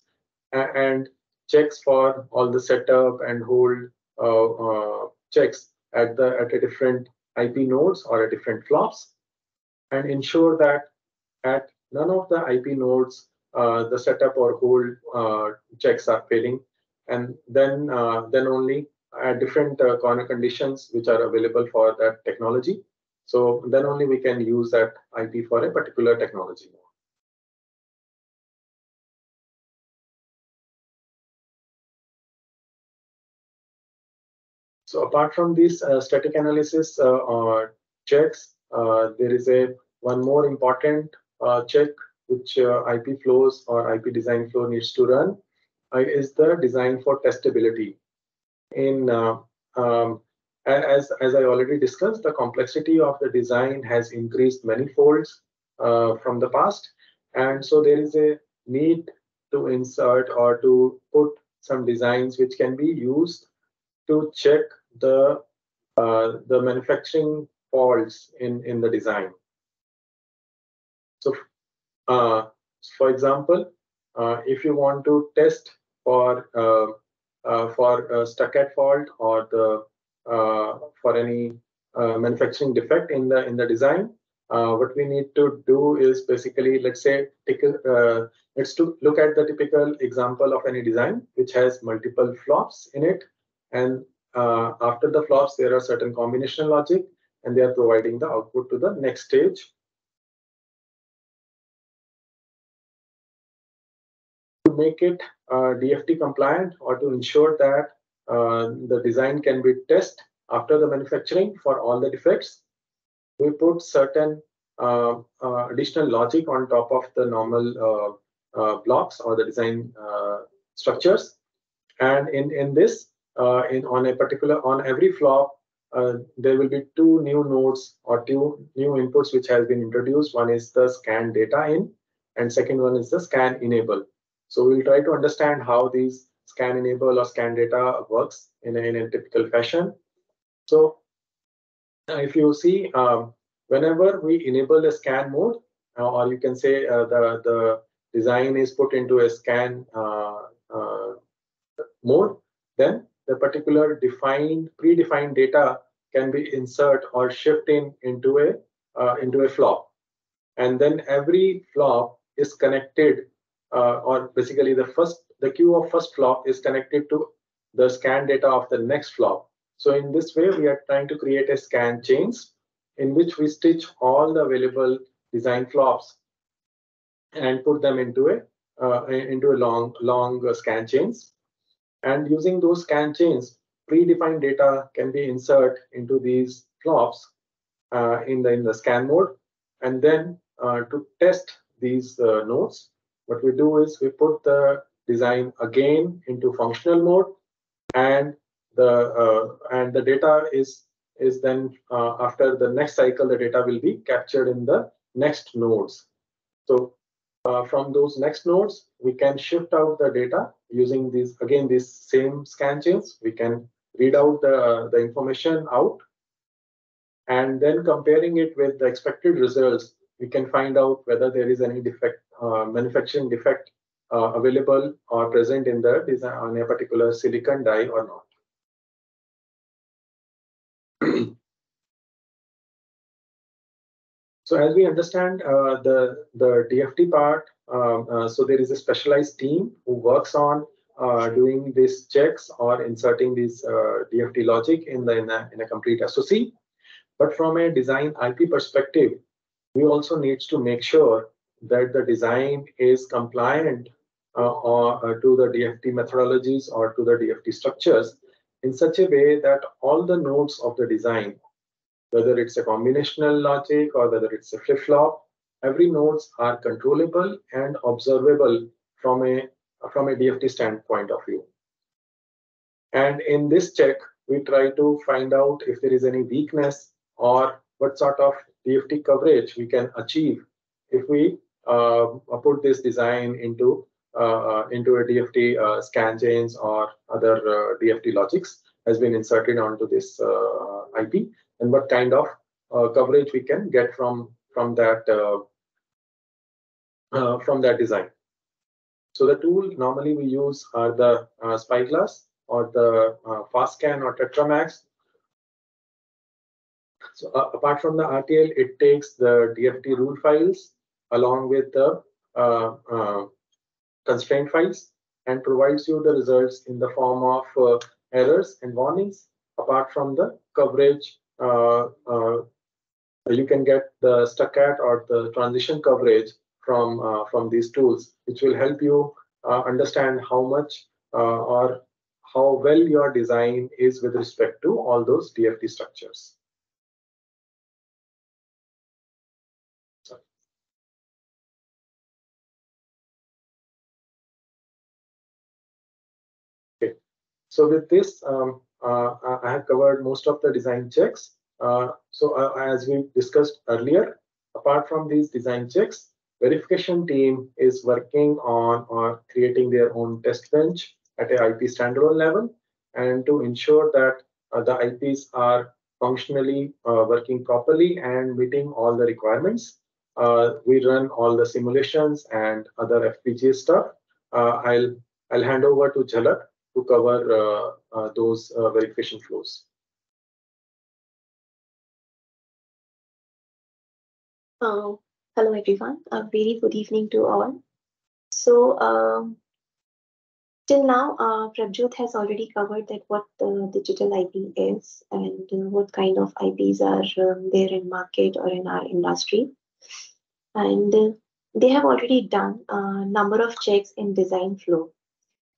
and checks for all the setup and hold uh, uh, checks at the at a different IP nodes or at different flops and ensure that at none of the IP nodes uh, the setup or hold uh, checks are failing and then uh, then only at different uh, corner conditions which are available for that technology. So then only we can use that IP for a particular technology. So apart from these uh, static analysis uh, checks, uh, there is a one more important uh, check which uh, IP flows or IP design flow needs to run is the design for testability. In um, as as I already discussed, the complexity of the design has increased many folds from the past, and so there is a need to insert or to put some designs which can be used to check the uh, the manufacturing faults in in the design. So, uh, for example, uh, if you want to test for uh, uh, for a stuck-at fault or the uh, for any manufacturing defect in the in the design, what we need to do is basically, let's say, take a, let's to look at the typical example of any design which has multiple flops in it, and uh, after the flops, there are certain combinational logic, and they are providing the output to the next stage. To make it uh, DFT compliant or to ensure that uh, the design can be tested after the manufacturing for all the defects, we put certain uh, uh, additional logic on top of the normal uh, blocks or the design structures. And in, in this, uh, in on a particular on every flop uh, there will be two new nodes or two new inputs which has been introduced. One is the scan data in and second one is the scan enable. So we'll try to understand how these scan enable or scan data works in a, in a typical fashion. So if you see um, whenever we enable the scan mode uh, or you can say uh, the the design is put into a scan uh, uh mode then the particular defined, predefined data can be insert or shift in into a uh, into a flop, and then every flop is connected, uh, or basically the first the Q of first flop is connected to the scan data of the next flop. So in this way, we are trying to create a scan chains in which we stitch all the available design flops and put them into a uh, into a long long scan chains and using those scan chains, predefined data can be inserted into these flops uh, in, the, in the scan mode. And then uh, to test these uh, nodes, what we do is we put the design again into functional mode and the uh, and the data is is then uh, after the next cycle the data will be captured in the next nodes so uh, from those next nodes, we can shift out the data using these, again, these same scan chains. We can read out the, the information out. And then comparing it with the expected results, we can find out whether there is any defect, uh, manufacturing defect uh, available or present in the design on a particular silicon die or not. So as we understand uh, the, the DFT part, um, uh, so there is a specialized team who works on uh, doing these checks or inserting this uh, DFT logic in, the, in, a, in a complete SOC. But from a design IP perspective, we also need to make sure that the design is compliant uh, or, uh, to the DFT methodologies or to the DFT structures in such a way that all the nodes of the design whether it's a combinational logic or whether it's a flip-flop, every nodes are controllable and observable from a from a DFT standpoint of view. And in this check, we try to find out if there is any weakness or what sort of DFT coverage we can achieve if we uh, put this design into uh, into a DFT uh, scan chains or other uh, DFT logics has been inserted onto this uh, IP and what kind of uh, coverage we can get from from that uh, uh, from that design. So the tool normally we use are the uh, Spyglass or the uh, FastScan or TetraMax. So uh, apart from the RTL, it takes the DFT rule files along with the constraint files and provides you the results in the form of errors and warnings apart from the coverage. Uh, uh, you can get the stuck-at or the transition coverage from uh, from these tools, which will help you understand how much or how well your design is with respect to all those DFT structures. So with this, um, I have covered most of the design checks. Uh, so uh, as we discussed earlier, apart from these design checks, verification team is working on or creating their own test bench at a IP standalone level and to ensure that uh, the IPs are functionally uh, working properly and meeting all the requirements. Uh, we run all the simulations and other FPGA stuff. I'll I'll hand over to Jhalak to cover those verification flows.
Uh, hello, everyone. A very good evening to all. So, um, till now, uh, Prabjot has already covered that what the digital IP is and uh, what kind of IPs are um, there in market or in our industry. And uh, they have already done a number of checks in design flow.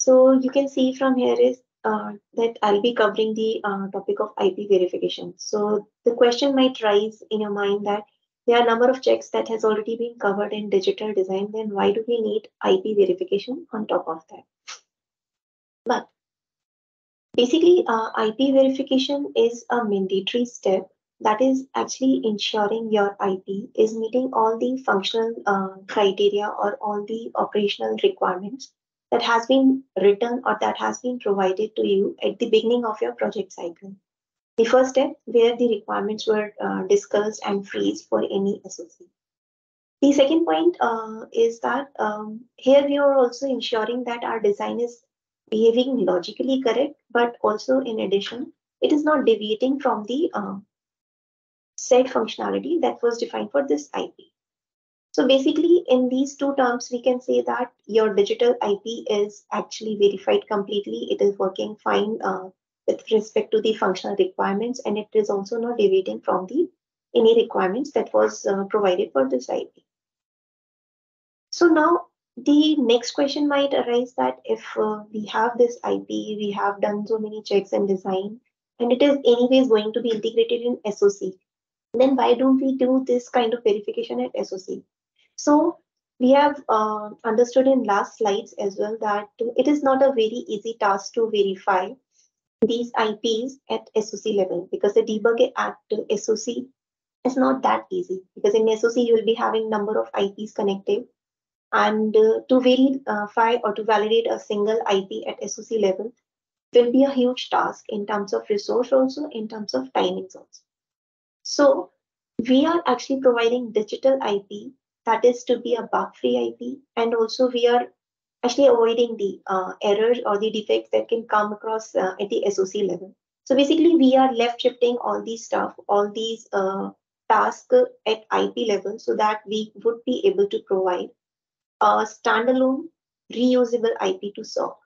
So you can see from here is uh, that I'll be covering the uh, topic of IP verification. So the question might rise in your mind that there are a number of checks that has already been covered in digital design, then why do we need IP verification on top of that? But basically, uh, IP verification is a mandatory step that is actually ensuring your IP is meeting all the functional uh, criteria or all the operational requirements that has been written or that has been provided to you at the beginning of your project cycle. The first step where the requirements were uh, discussed and freezed for any SOC. The second point uh, is that um, here we are also ensuring that our design is behaving logically correct, but also in addition, it is not deviating from the uh, set functionality that was defined for this IP. So basically, in these two terms, we can say that your digital IP is actually verified completely. It is working fine uh, with respect to the functional requirements, and it is also not deviating from the any requirements that was uh, provided for this IP. So now the next question might arise that if uh, we have this IP, we have done so many checks and design, and it is anyways going to be integrated in SOC, then why don't we do this kind of verification at SOC? So we have uh, understood in last slides as well that it is not a very easy task to verify these IPs at SOC level because the debug at SOC is not that easy because in SOC you will be having number of IPs connected and uh, to verify or to validate a single IP at SOC level will be a huge task in terms of resource also in terms of timings also. So we are actually providing digital IP that is to be a bug-free IP and also we are actually avoiding the uh, errors or the defects that can come across uh, at the SOC level. So basically, we are left shifting all these stuff, all these uh, tasks at IP level so that we would be able to provide a standalone reusable IP to SOC.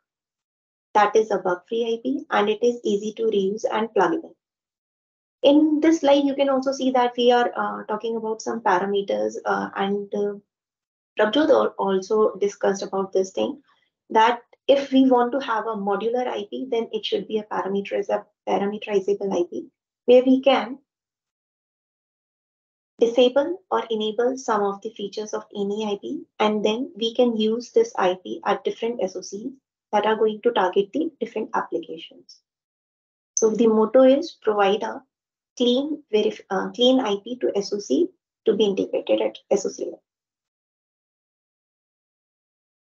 That is a bug-free IP and it is easy to reuse and pluggable. In this slide, you can also see that we are uh, talking about some parameters uh, and uh, Prabjot also discussed about this thing that if we want to have a modular IP, then it should be a parameterizable IP where we can disable or enable some of the features of any IP, and then we can use this IP at different SOCs that are going to target the different applications. So the motto is provide a clean, uh, clean IP to SOC to be integrated at SOC level.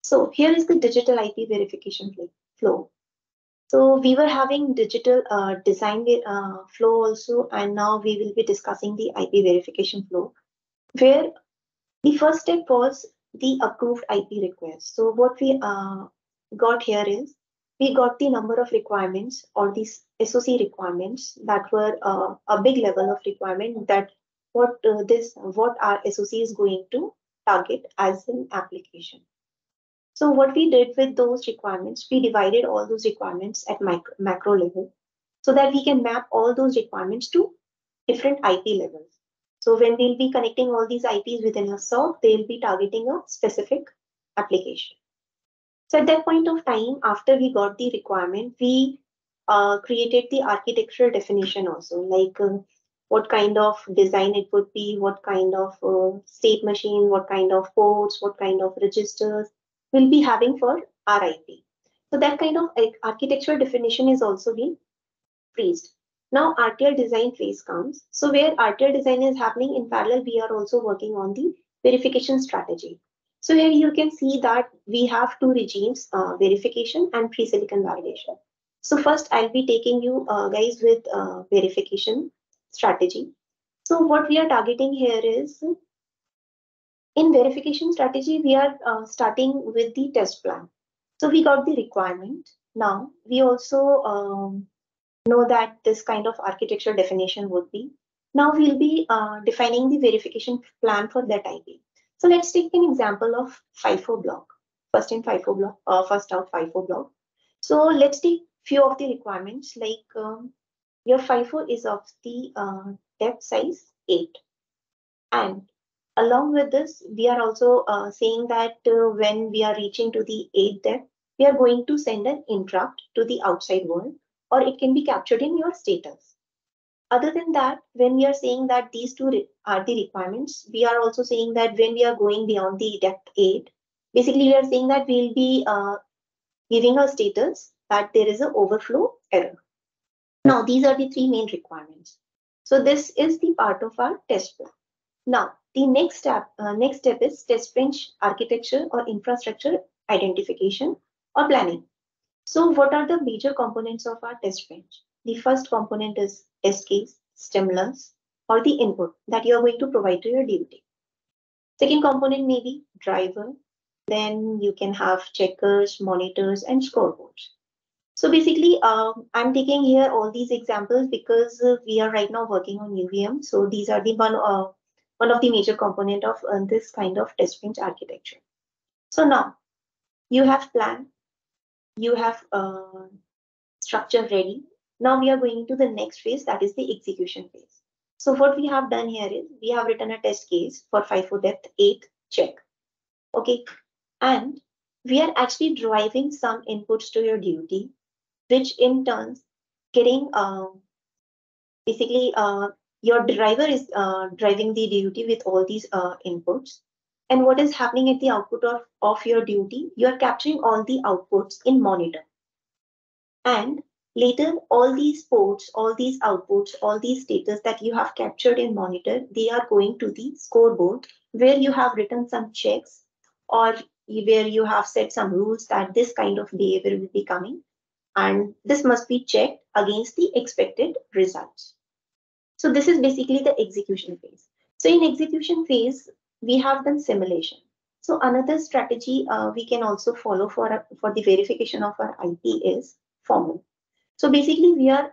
So here is the digital IP verification flow. So we were having digital uh, design uh, flow also, and now we will be discussing the IP verification flow, where the first step was the approved IP request. So what we uh, got here is we got the number of requirements or these SOC requirements that were uh, a big level of requirement that what uh, this what our SOC is going to target as an application. So what we did with those requirements, we divided all those requirements at micro, macro level so that we can map all those requirements to different IP levels. So when we'll be connecting all these IPs within a SOC, they'll be targeting a specific application. So at that point of time, after we got the requirement, we uh, created the architectural definition also, like uh, what kind of design it would be, what kind of uh, state machine, what kind of ports, what kind of registers we'll be having for our IP. So that kind of architectural definition is also being freezed. Now RTL design phase comes. So where RTL design is happening in parallel, we are also working on the verification strategy. So here you can see that we have two regimes, uh, verification and pre-silicon validation. So first I'll be taking you uh, guys with uh, verification strategy. So what we are targeting here is in verification strategy, we are uh, starting with the test plan. So we got the requirement. Now we also um, know that this kind of architecture definition would be. Now we'll be uh, defining the verification plan for that IP. So let's take an example of FIFO block. First in FIFO block, uh, first out FIFO block. So let's take few of the requirements like um, your FIFO is of the uh, depth size 8. And along with this, we are also uh, saying that uh, when we are reaching to the 8 depth, we are going to send an interrupt to the outside world or it can be captured in your status. Other than that, when we are saying that these two are the requirements, we are also saying that when we are going beyond the depth 8, basically we are saying that we'll be uh, giving a status that there is an overflow error. Now, these are the three main requirements. So this is the part of our test plan. Now, the next step, uh, next step is test bench architecture or infrastructure identification or planning. So what are the major components of our test bench? The first component is test case, stimulus, or the input that you are going to provide to your DUT. Second component may be driver. Then you can have checkers, monitors, and scoreboards. So basically, um, I'm taking here all these examples because uh, we are right now working on UVM. So these are the one, uh, one of the major component of uh, this kind of test bench architecture. So now you have plan, you have uh, structure ready. Now we are going to the next phase, that is the execution phase. So what we have done here is we have written a test case for FIFO depth 8 check. Okay, and we are actually driving some inputs to your DUT, which in turn getting uh, basically uh, your driver is uh, driving the DUT with all these uh, inputs. And what is happening at the output of, of your DUT, You are capturing all the outputs in monitor. And later, all these ports, all these outputs, all these status that you have captured in monitor, they are going to the scoreboard where you have written some checks or where you have set some rules that this kind of behavior will be coming. And this must be checked against the expected results. So this is basically the execution phase. So in execution phase, we have done simulation. So another strategy uh, we can also follow for, for the verification of our IP is formal. So basically we are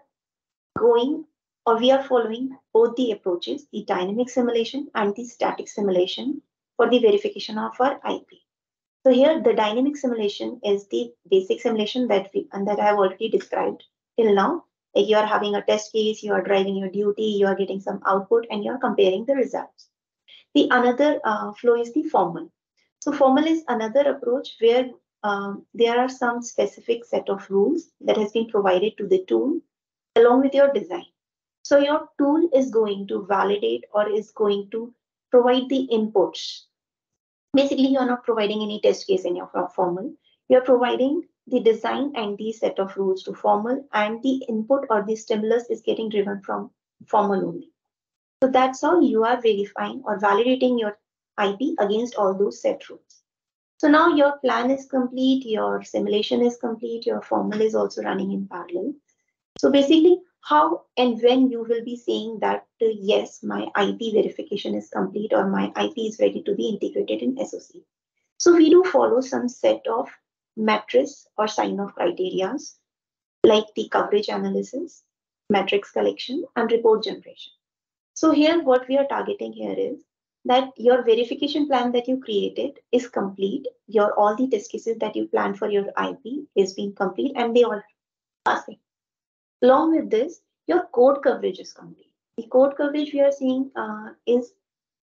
going or we are following both the approaches, the dynamic simulation and the static simulation for the verification of our IP. So here the dynamic simulation is the basic simulation that we and that I have already described till now. You are having a test case, you are driving your DUT, you are getting some output and you are comparing the results. The another uh, flow is the formal. So formal is another approach where um, there are some specific set of rules that has been provided to the tool along with your design. So your tool is going to validate or is going to provide the inputs. Basically, you're not providing any test case in your formal. You're providing the design and the set of rules to formal and the input or the stimulus is getting driven from formal only. So that's how you are verifying or validating your IP against all those set rules. So now your plan is complete, your simulation is complete, your formal is also running in parallel. So basically, how and when you will be saying that, uh, yes, my IP verification is complete or my IP is ready to be integrated in SOC. So we do follow some set of metrics or sign-off criterias like the coverage analysis, metrics collection, and report generation. So here what we are targeting here is that your verification plan that you created is complete. Your all the test cases that you planned for your IP is being complete and they are passing. Along with this, your code coverage is complete. The code coverage we are seeing uh, is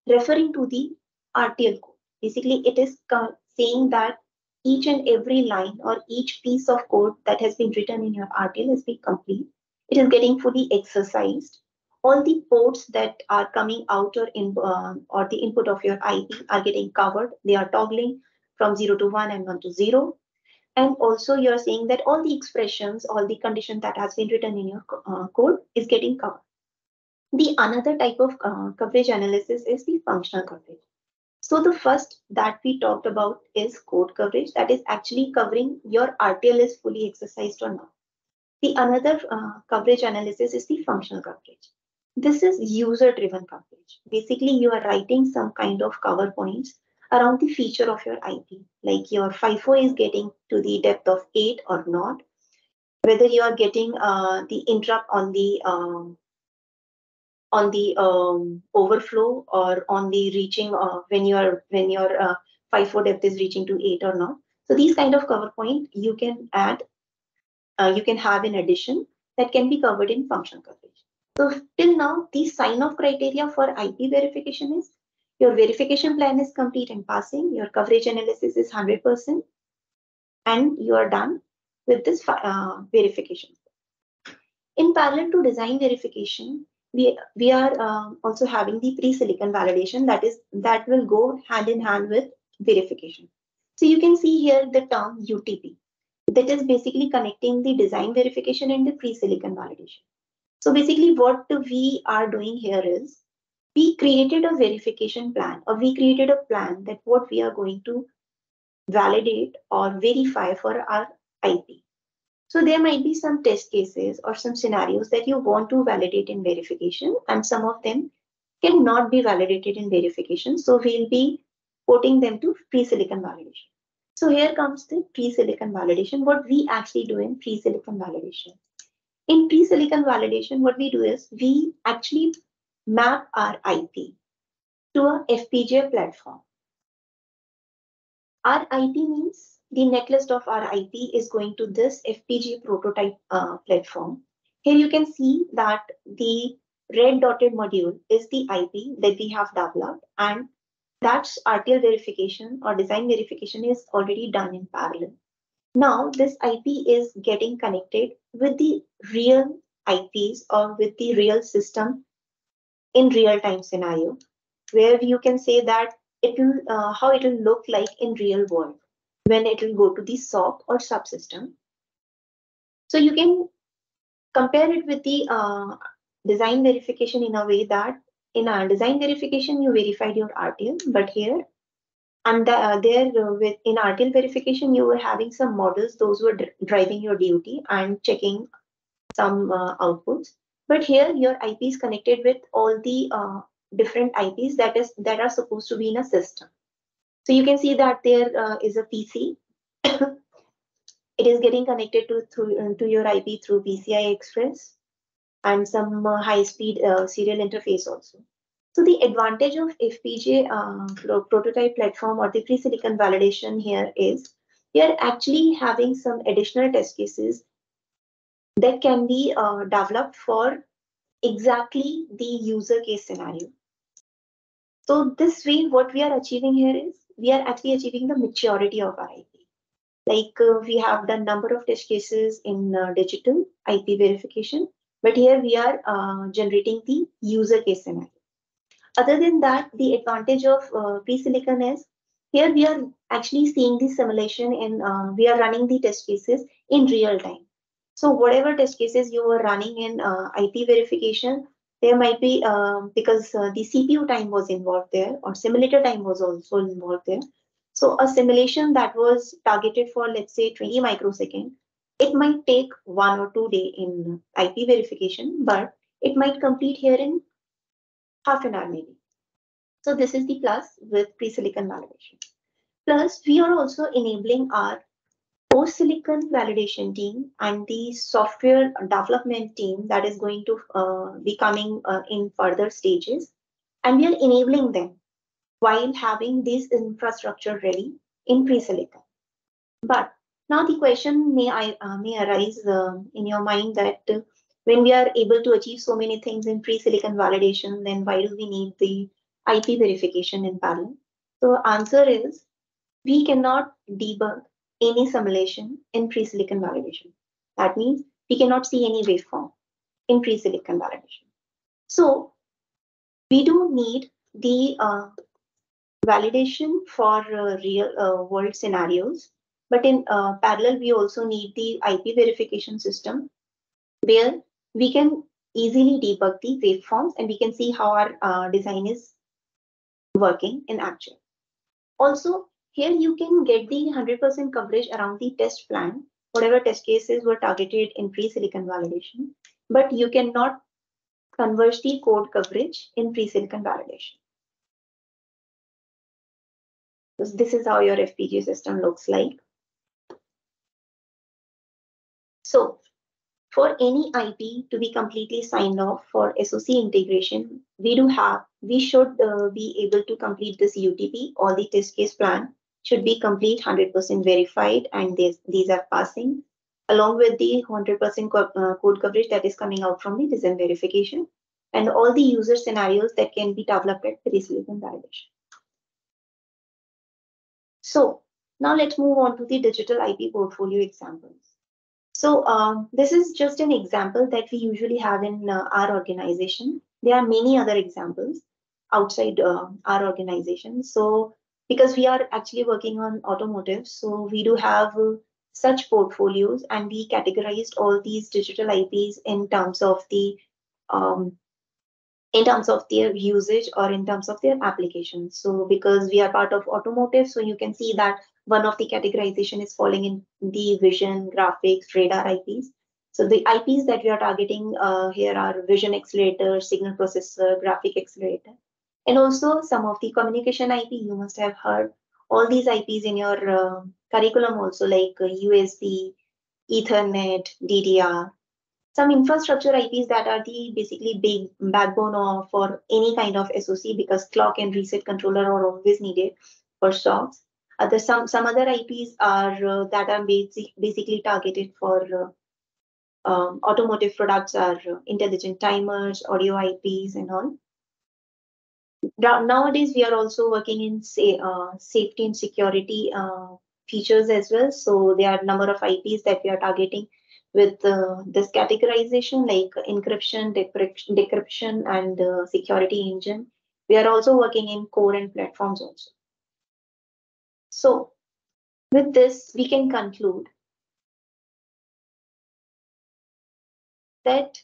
referring to the RTL code. Basically, it is saying that each and every line or each piece of code that has been written in your RTL has been complete. It is getting fully exercised all the ports that are coming out or in uh, or the input of your IP are getting covered. They are toggling from 0 to 1 and 1 to 0. And also you're saying that all the expressions, all the condition that has been written in your uh, code is getting covered. The another type of uh, coverage analysis is the functional coverage. So the first that we talked about is code coverage that is actually covering your RTL is fully exercised or not. The another uh, coverage analysis is the functional coverage. This is user-driven coverage. Basically, you are writing some kind of cover points around the feature of your IP, like your FIFO is getting to the depth of 8 or not, whether you are getting uh, the interrupt on the um, on the um, overflow or on the reaching uh, when your when your uh, FIFO depth is reaching to 8 or not. So these kind of cover point you can add, uh, you can have in addition that can be covered in function coverage. So till now, the sign-off criteria for IP verification is your verification plan is complete and passing, your coverage analysis is 100%, and you are done with this uh, verification. In parallel to design verification, we, we are uh, also having the pre-silicon validation that is that will go hand in hand with verification. So you can see here the term UTP that is basically connecting the design verification and the pre-silicon validation. So basically what we are doing here is we created a verification plan or we created a plan that what we are going to validate or verify for our IP. So there might be some test cases or some scenarios that you want to validate in verification and some of them cannot be validated in verification. So we'll be putting them to pre-silicon validation. So here comes the pre-silicon validation, what we actually do in pre-silicon validation. In pre-silicon validation, what we do is we actually map our IP to a FPGA platform. Our IP means the netlist of our IP is going to this FPGA prototype uh, platform. Here you can see that the red dotted module is the IP that we have developed and that's RTL verification or design verification is already done in parallel. Now this IP is getting connected with the real IPs or with the real system in real time scenario, where you can say that it will uh, how it will look like in real world when it will go to the SOC or subsystem. So you can compare it with the uh, design verification in a way that in our design verification you verified your RTL, but here and the, uh, there uh, with in RTL verification, you were having some models, those were driving your DUT and checking some uh, outputs. But here your IP is connected with all the uh, different IPs that is that are supposed to be in a system. So you can see that there uh, is a PC. it is getting connected to through uh, to your IP through PCI Express and some high-speed serial interface also. So the advantage of FPGA uh, prototype platform or the pre-silicon validation here is we are actually having some additional test cases that can be uh, developed for exactly the user case scenario. So this way, what we are achieving here is we are actually achieving the maturity of our IP. Like uh, we have done number of test cases in uh, digital IP verification, but here we are uh, generating the user case scenario. Other than that, the advantage of uh, pre-silicon is here we are actually seeing the simulation and uh, we are running the test cases in real time. So whatever test cases you were running in uh, IP verification, there might be uh, because uh, the CPU time was involved there or simulator time was also involved there. So a simulation that was targeted for let's say 20 microsecond, it might take one or two day in IP verification, but it might complete here in half an hour maybe. So this is the plus with pre-silicon validation. Plus, we are also enabling our post-silicon validation team and the software development team that is going to uh, be coming uh, in further stages. And we are enabling them while having this infrastructure ready in pre-silicon. But now the question may, I, uh, may arise uh, in your mind that uh, when we are able to achieve so many things in pre-silicon validation, then why do we need the IP verification in parallel? So answer is we cannot debug any simulation in pre-silicon validation. That means we cannot see any waveform in pre-silicon validation. So we do need the uh, validation for uh, real uh, world scenarios, but in uh, parallel, we also need the IP verification system where we can easily debug the waveforms and we can see how our uh, design is working in actual. Also, here you can get the 100% coverage around the test plan, whatever test cases were targeted in pre-silicon validation, but you cannot converge the code coverage in pre-silicon validation. So this is how your FPGA system looks like. So for any IP to be completely signed off for SOC integration, we do have, we should uh, be able to complete this UTP, all the test case plan should be complete 100% verified and these, these are passing along with the 100% co uh, code coverage that is coming out from the design verification and all the user scenarios that can be developed at pre-silicon validation. So now let's move on to the digital IP portfolio examples. So um, this is just an example that we usually have in uh, our organization. There are many other examples outside uh, our organization. So because we are actually working on automotive, so we do have uh, such portfolios and we categorized all these digital IPs in terms of the um, in terms of their usage or in terms of their applications. So because we are part of automotive, so you can see that one of the categorization is falling in the vision, graphics, radar IPs. So the IPs that we are targeting uh, here are vision accelerator, signal processor, graphic accelerator, and also some of the communication IP you must have heard all these IPs in your uh, curriculum also like uh, USB, Ethernet, DDR, some infrastructure IPs that are the basically big backbone of for any kind of SOC because clock and reset controller are always needed for SOCs. Other some some other IPs are uh, that are basic, basically targeted for uh, um, automotive products are uh, intelligent timers, audio IPs, and all. Nowadays, we are also working in say, uh, safety and security uh, features as well. So there are a number of IPs that we are targeting with uh, this categorization like encryption, decryption, decryption and uh, security engine. We are also working in core and platforms also. So with this, we can conclude that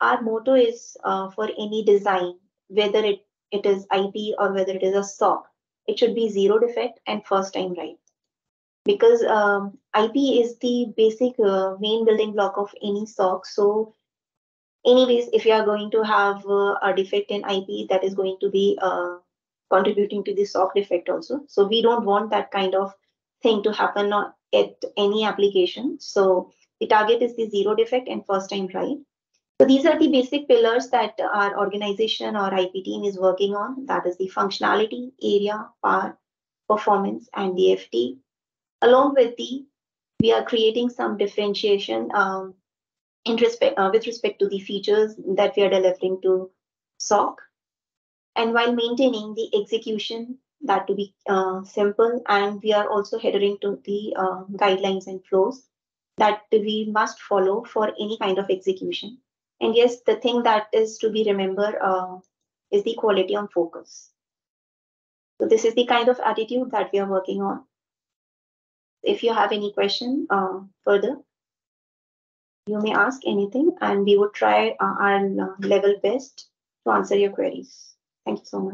our motto is uh, for any design, whether it, it is IP or whether it is a SOC, it should be zero defect and first time right because um, IP is the basic uh, main building block of any SOC. So anyways, if you are going to have uh, a defect in IP, that is going to be uh, contributing to the SOC defect also. So we don't want that kind of thing to happen at any application. So the target is the zero defect and first time right. So these are the basic pillars that our organization or IP team is working on. That is the functionality, area, power, performance, and DFT along with the we are creating some differentiation um, in respect uh, with respect to the features that we are delivering to SOC, and while maintaining the execution that to be uh, simple, and we are also adhering to the uh, guidelines and flows that we must follow for any kind of execution. And yes, the thing that is to be remembered uh, is the quality on focus. So this is the kind of attitude that we are working on if you have any question uh, further, you may ask anything and we would try uh, our uh, level best to answer your queries. Thank you so much.